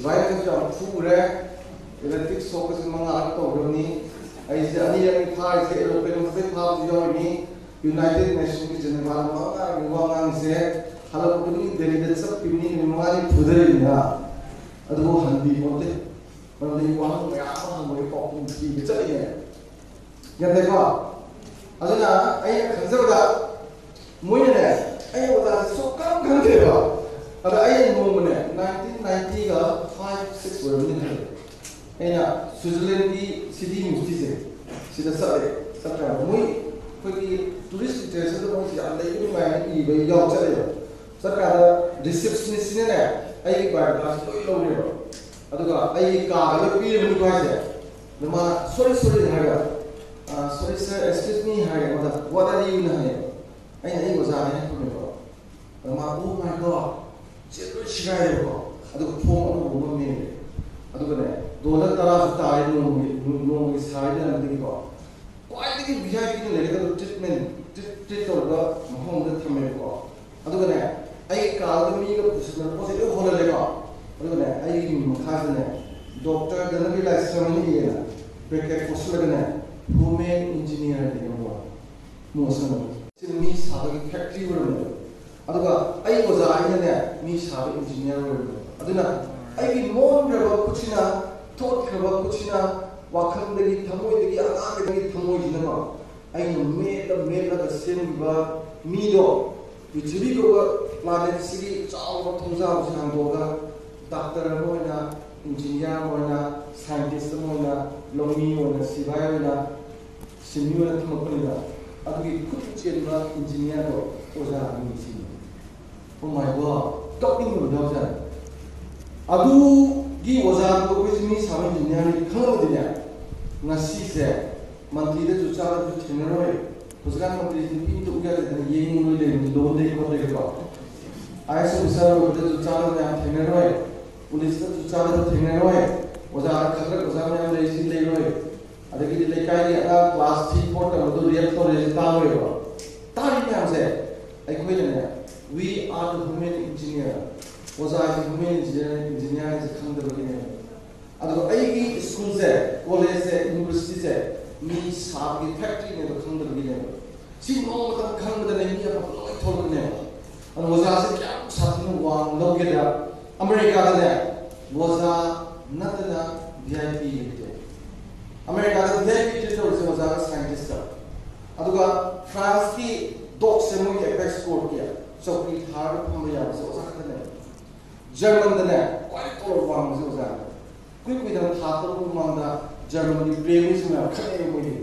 Zwijgend aan voeren, je bent ik zo gezien man aan het over niet. Hij is aan hier in Thai, ze er op een gezin haalt die jou niet. United Nations ki jene man man aan die man aan ze. Hallo op een niet derde dat ze pimni in man aan die voeder in na. Dat wo handi monte. Maar die man aan ja man mooi pop om die bitte je. Ja dat wa. Alena, ai khanzada. Mooi ne. Ai wa da so kam kan de wa. ꯑꯗ ꯑꯩꯅ ꯅꯣꯡꯃꯅꯦ nineteen ꯅꯥꯏꯟꯇꯤꯒ five six ꯑꯣꯏꯔꯕꯅꯤ ꯍꯥꯏ ꯑꯩꯅ ꯁ꯭ꯋꯤꯖꯔꯂꯦꯟꯒꯤ city ꯌꯨꯅꯤꯚꯔꯁꯤꯇꯤꯁꯦ ꯁꯤꯗ ꯆꯠꯂꯦ ꯆꯠꯇ꯭ꯔꯒ ꯃꯣꯏ ꯑꯩꯈꯣꯏꯒꯤ tourist ꯂꯤꯇꯔꯦꯆꯔꯗ ꯃꯣꯏꯁꯤ ꯌꯥꯝ ꯂꯩꯕ ꯅꯨꯡꯉꯥꯏꯅ ꯏꯕ ꯌꯥꯎ ꯆꯠꯂꯦꯕ ꯆꯠꯀꯥꯟꯗ ꯔꯤꯁꯦꯞꯁꯅꯤꯁꯁꯤꯅꯅꯦ ꯑꯩꯒꯤ ꯕꯥꯏꯑꯣꯒ꯭ꯔꯥꯐꯤ ꯂꯣꯏ ꯂꯧꯔꯦꯕ ꯑꯗꯨꯒ ꯑꯩꯒꯤ ꯀꯥꯔꯗ ꯂꯣꯏ ꯄꯤꯔꯕꯅꯤꯀꯣ ꯍꯥꯏꯁꯦ ꯑꯗꯨ ꯃꯥꯅ ꯁꯣꯔꯤ ꯁꯣꯔꯤ ꯍꯥꯏꯔꯒ ꯁꯣꯔꯤ ꯁꯔ ꯑꯦꯛꯁꯀ꯭ꯌꯨꯁ ꯃꯤ ꯍꯥꯏꯔꯒ ꯑꯩꯉꯣꯟꯗ ꯋꯥꯠ ꯑꯥꯔ ꯌꯨꯅ ꯍꯪꯉꯦꯕ ꯑꯩꯅ ꯑꯩ ꯑꯣꯖꯥꯅꯦ ꯍꯥꯏꯈꯤꯕꯅꯦꯕ ꯑꯗ ꯃꯥ oh my God 시간이고 아도 통하는 공동이 아도 그네 노래 따라 갔다 아이는 농농이 사이라는 데기고 꽈이들이 위하기는 내려가도 트리트먼트 트리트먼트가 마음대로 탐내고 아도 그네 아이 가르미가 무슨 곳에 호러래가 아도 그네 아이 가서네 doctor dana bi lai samani yena beke kosulagana human engineer de mo mo sana sin mi sabagi factory wala ꯑꯗꯨꯒ ꯑꯩ ꯑꯣꯖꯥ ꯑꯩꯅꯅꯦ ꯃꯤ ꯁꯥꯕ ꯏꯟꯖꯤꯅꯤꯌꯔ ꯑꯣꯏꯔꯝꯃꯦꯕ ꯑꯗꯨꯅ ꯑꯩꯒꯤ ꯃꯣꯟꯈ꯭ꯔꯕ ꯈꯨꯠꯁꯤꯅ ꯊꯣꯠꯈ꯭ꯔꯕ ꯈꯨꯠꯁꯤꯅ ꯋꯥꯈꯜꯗꯒꯤ ꯊꯃꯣꯏꯗꯒꯤ ꯑꯉꯥꯡꯗꯒꯤ ꯊꯃꯣꯏꯁꯤꯅꯀꯣ ꯑꯩꯅ ꯃꯦꯠꯂ ꯃꯦꯠꯂꯒ ꯁꯦꯝꯈꯤꯕ ꯃꯤꯗꯣ ꯄ꯭ꯔꯤꯊꯤꯕꯤ ꯀꯧꯕ ꯄ꯭ꯂꯥꯅꯦꯠꯁꯤꯒꯤ ꯆꯥꯎꯕ ꯊꯣꯡꯖꯥꯎꯁꯤ ꯍꯥꯡꯗꯣꯛꯑꯒ ꯗꯥꯛꯇꯔ ꯑꯃ ꯑꯣꯏꯅ ꯏꯟꯖꯤꯅꯤꯌꯥꯔ ꯑꯃ ꯑꯣꯏꯅ ꯁꯥꯏꯟꯇꯤꯁ ꯑꯃ ꯑꯣꯏꯅ ꯂꯧꯃꯤ ꯑꯣꯏꯅ ꯁꯤꯐꯥꯏ ꯑꯣꯏꯅ ꯁꯤꯟꯃꯤ ꯑꯣꯏꯅ ꯊꯝꯃꯛꯄꯅꯤꯗ ꯑꯗꯨꯒꯤ ꯈꯨꯠ ꯆꯦꯟꯕ ꯏꯟꯖꯤꯅꯤꯌꯥꯔꯗꯣ ꯑꯣꯖꯥ ꯃꯤꯁꯤꯡ ꯑꯣ ꯃꯥꯏ ꯒꯣꯗ ꯀꯞꯅꯤꯡꯕ ꯌꯥꯎꯖꯥꯠꯅꯤ ꯑꯗꯨꯒꯤ ꯑꯣꯖꯥꯗꯣ ꯑꯩꯈꯣꯏꯁꯤ ꯃꯤ ꯁꯥꯕ ꯏꯟꯖꯤꯅꯤꯌꯥꯔꯅꯤ ꯈꯪꯉꯕꯗꯤꯅꯦ ꯉꯁꯤꯁꯦ ꯃꯟꯇ꯭ꯔꯤꯗꯁꯨ ꯆꯥꯔꯁꯨ ꯊꯦꯡꯅꯔꯣꯏ ꯍꯧꯖꯤꯛꯀꯥꯟ ꯃꯟꯇ꯭ꯔꯤꯁꯤ ꯅꯨꯄꯤ ꯑꯝꯇ ꯎ ꯌꯥꯗꯦꯗꯅ ꯌꯦꯡꯉꯨ ꯂꯣꯏ ꯂꯩꯕꯅꯤ ꯂꯣꯟꯗꯒꯤ ꯈꯣꯠꯇꯒꯤꯀꯣ ꯑꯥꯏ ꯑꯦꯁ ꯑꯣꯐꯤꯁꯥꯔ ꯑꯣꯏꯕꯗꯁꯨ ꯆꯥꯔꯒ ꯌꯥꯝ ꯊꯦꯡꯅꯔꯣꯏ ꯄꯨꯂꯤꯁꯇꯁꯨ ꯆꯥꯔꯒ ꯊꯦꯡꯅꯔꯣꯏ ꯑꯣꯖꯥ ꯈꯗ꯭ꯔꯛ ꯑꯣꯖꯥ ꯃꯌꯥꯝ ꯂꯩꯔꯤꯁꯤ ꯂꯩꯔꯣꯏ ꯑꯗꯒꯤꯗꯤ ꯂꯩꯀꯥꯏꯒꯤ ꯑꯉꯥꯡ ꯀ꯭ꯂꯥꯁ ꯊ꯭ꯔꯤ ꯐꯣꯔ ꯇꯝꯕꯗꯣ ꯔꯤꯌꯦꯛ ꯇꯧꯔꯦꯁꯤ ꯇꯥꯔꯣꯏꯕ ꯇꯥꯔꯤ ꯃꯌꯥꯝꯁꯦ ꯑꯩꯈꯣꯏꯅꯅꯦ We are the human engineer. Oza is human engineer, engineer is khandabane. Ado aigi school se, college se, university se, mi saab ki factory ne to khandabane. Si no ka khandabane ni apa no thorne. Ado oza se kya sath no wang no ke da. America ka da. Oza natna VIP limited. America ka VIP limited oza ka scientist. Ado ka France ki doc se mo ke export kiya. sau khi tháo được phong bây giờ sẽ ra cái này German thế này quay cổ vòng dễ dàng quý quý thân thả tôi cũng mong là German đi bê mới xin là cái này mới đi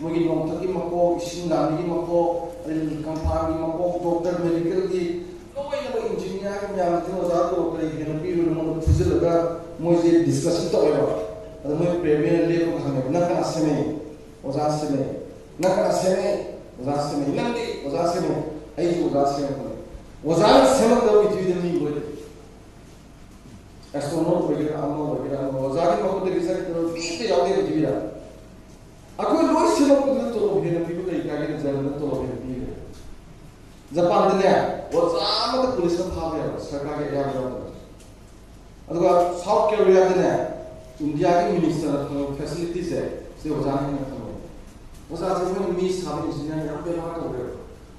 mới đi mong thật đi mà cô xin làm đi mà cô lên đi khám phá đi mà cô tốt đẹp mới đi cái gì nó bây giờ mình chính nhà cái nhà mình thì nó ra tôi cái gì nó bị rồi वजारत सेवक Tweeden Libre. Astronaut वगैरह अम्मा वगैरह अम्मा वजारत मोहम्मद रिजा के तरफ़ भी पे हैं जीविरा अकोई रोज को तो लोग हैं पीको तो इकाई के ज़रूरत तो लोग हैं पीको जापान दिले वजारत पुलिस का था गया सरकार के यार जाता अदुगा साउथ कोरिया दिले इंडिया के मिनिस्टर तो फैसिलिटीज़ है से वजारत में तो वजारत में मिस साहब इंजीनियर यहाँ पे रहा तो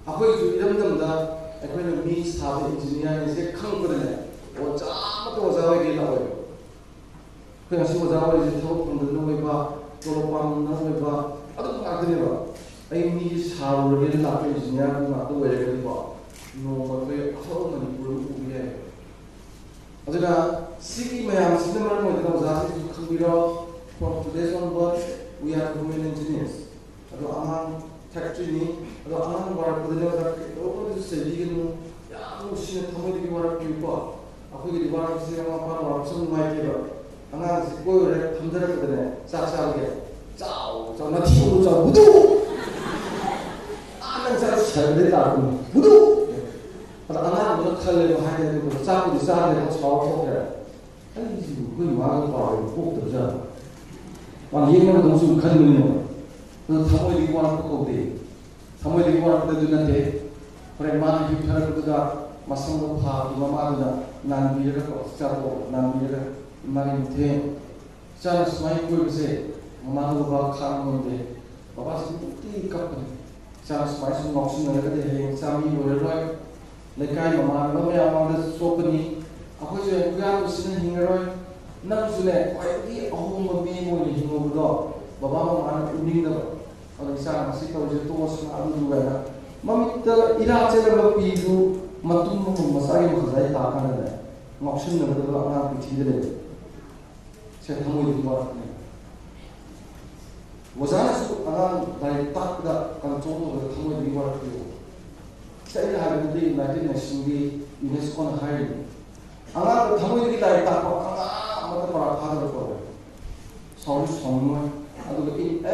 अकोई इधम दम दा é quando me estava ensinando esse câncer, o chato usava aquele lá. 그냥 쓰고 자고 이제 타고 넣는 거 봐. 또로 빵 넣는 거 봐. 아도 다 그래 봐. 아이 미 사로 이렇게 나쁘게 지냐 그거 또 왜래 봐. 너무 왜 허는 물을 우리에. 아들아 시기 매양 쓰는 말 뭐든 자세 좀 크기로 포트레이션 번 위안 보면은 지니스. 아도 아마 taka chuni ada anang barat kada jawa dara ke opo de se ligi nu ya mu shi ne thamo ligi barat ki upa aku gi barat si ra ma pa barat sung mai ki ba anga si ko re tham dara kada ne sa sa ge chao chao na thi ru chao budu anang sa sa de ta ku budu ada anang mu khal le ha de ku sa ku sa de ko chao ko ge ai ji ku ma ko ba ko de ja wan yin ma dong su khan ni ne 그 사무엘 이구하는 것도 없대. 사무엘 이구하는 것도 없는데, 그래, 많은 비판을 그보다 맞선거 파, 누가 말하다, 난 미래를 없자고, 난 미래를 말이 못해. 짜는 수많이 보여보세. 엄마도 봐, 가는 건데, 봐봐, 지금 띠니까 그래. 짜는 수많이 좀 먹신 내가 돼. 짜미 노래를 해. 내가 엄마, 너무 야마한테 수업하니, 아버지, 그야 무슨 힘을 해. 난 주네, 왜 이렇게 어흥 건비 뭐니 힘을 얻어. 봐봐, 엄마는 운동이다. orang Islam mesti kau jatuh masuk alam juga ya. Mamita ilah cerita bapa itu matum matum masanya masih saya takkan ada. Ngoksin nampak tu lah nak pergi dulu. Saya tahu itu buat ni. Wajar itu orang dari tak ada kan contoh kita tahu itu buat ni. Saya ini hari ini nanti nasi ni ini sekolah hari ni. Anak tahu itu kita tak apa kan? Anak mata perak. Sorry, sorry. Aduh, ini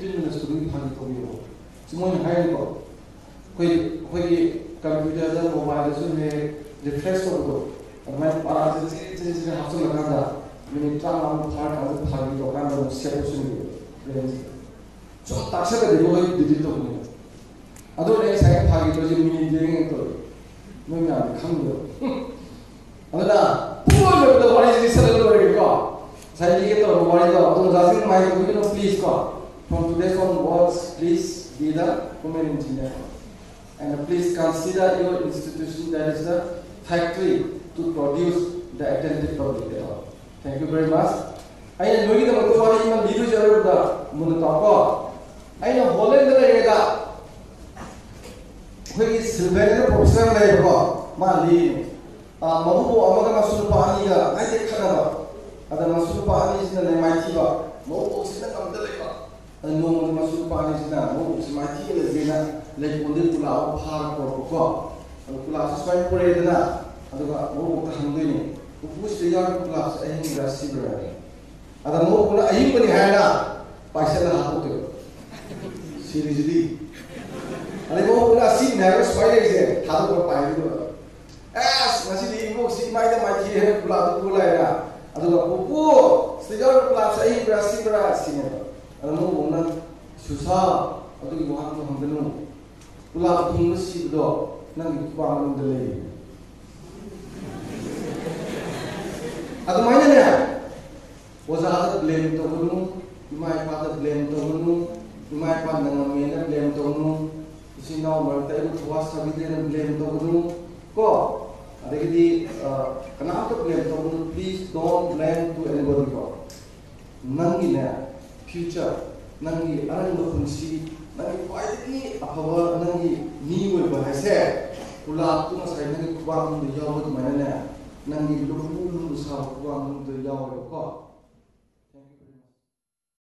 tirmina suluhi man tobiyo simon hayal ko koy koy computer da mobile su ne refresh ko do amma para se se se hasil lagna da mene tram am thar ka thar ni dokan da musya ko su ne 저 딱새가 되고 늦을 때문에 아들의 생각하기도 지금 민주행에 또 명이 안 강요 아들아 부어줘도 원해지 사람을 버리고 잘 이게 또 원해도 어떤 자식 많이 보기는 플리즈 거 From today onwards, please be the woman engineer. And uh, please consider your institution that is the factory to produce the attentive public at. Thank you very much. I am doing the Makuwari in the Bidu Jaruda Munatapa. I know Holland Rega, who is Sylvania Professor Rega, Mali, Mahu Amada Masupani, I take Kanada, and the Masupani is the Namaitiba. No, Occidental Rega. ꯅꯣꯡꯃꯗ ꯃꯁꯨ ꯅꯨꯄꯥ ꯑꯅꯤꯁꯤꯅ ꯃꯕꯨꯕꯣꯛꯁꯤ ꯃꯥꯏꯊꯤꯒ ꯂꯩꯒꯦꯅ ꯂꯩꯀꯣꯟꯗꯒꯤ ꯀꯨꯂꯥ ꯑꯃ ꯐꯥꯔ ꯄꯨꯔꯛꯄꯀꯣ ꯑꯗ ꯀꯨꯂꯥꯁꯤ ꯁꯨꯃꯥꯏꯅ ꯄꯨꯔꯛꯑꯦꯗꯅ ꯑꯗꯨꯒ ꯃꯕꯨꯕꯣꯛꯇ ꯍꯪꯗꯣꯏꯅꯤ ꯎꯄꯨꯁꯤꯗ ꯌꯥꯎꯔꯤꯕ ꯀꯨꯂꯥꯁꯤ ꯑꯍꯤꯡꯕ꯭ꯔꯥ ꯁꯤꯕ꯭ꯔꯥ ꯑꯗ ꯃꯕꯨꯕꯣꯛꯅ ꯑꯍꯤꯡꯕꯅꯤ ꯍꯥꯏꯔꯒ ꯄꯥꯏꯁꯜꯂ ꯍꯥꯠꯇꯣꯛꯇꯣꯏꯕ ꯁꯤꯔꯤꯁꯤꯗꯤ ꯑꯗꯩ ꯃꯕꯨꯕꯣꯛꯅ ꯑꯁꯤꯅꯤ ꯍꯥꯏꯔꯒ ꯁꯨꯃꯥꯏꯅ ꯂꯩꯔꯤꯁꯦ ꯊꯥꯗꯣꯛꯄ ꯄꯥꯏꯒꯗꯕ ꯑꯁ ꯉꯁꯤꯗꯤ ꯏꯕꯣꯛꯁꯤ ꯏꯃꯥꯏꯗ ꯃꯥꯏꯊꯤ ꯍꯦꯛ ꯀꯨꯂꯥꯗꯨ ꯄꯨ ꯂꯥꯛꯑꯦꯅ ꯑꯗꯨꯒ ꯄꯨꯄꯨ ꯁꯤꯗ ꯌꯥꯎꯔꯤꯕ ꯀꯨꯂꯥꯁꯤ ꯑꯍꯤꯡꯕ꯭ꯔꯥ ꯁꯤꯕ꯭ꯔꯥ ꯁꯤꯅꯦꯕ Alamu orang susah atau di bawah tu hamil tu, pulak tu pun masih tu, nanti tu bawa orang tu lagi. Atau mana ni? Bosan oh, kata blame tu orang tu, cuma apa blame tu orang tu, cuma apa dengan mana blame tu orang tu, si nama orang tu itu kuasa sambil dia blame tu orang ko? Ada kiri eh, kenapa blame tu orang? Please don't blame to anybody ko. Nanti ni. Future ꯅꯪꯒꯤ ꯑꯔꯟꯕ ꯄꯨꯟꯁꯤ ꯅꯪꯒꯤ ꯈ꯭ꯋꯥꯏꯗꯒꯤ ꯑꯐꯕ ꯅꯪꯒꯤ ꯃꯤ ꯑꯣꯏꯕ ꯍꯥꯏꯁꯦ ꯀꯨꯂꯥꯞꯇꯨ ꯉꯁꯥꯏ ꯅꯪꯒꯤ ꯈꯨꯕꯥꯛ ꯃꯅꯨꯡꯗ ꯌꯥꯎꯕ ꯑꯗꯨꯃꯥꯏꯅꯅꯦ ꯅꯪꯒꯤ ꯂꯨꯝꯕꯨ ꯂꯨꯝꯕꯨ ꯁꯥꯕ ꯈꯨꯕꯥꯛ ꯃꯅꯨꯡꯗ ꯌꯥꯎꯋꯦꯕꯀꯣ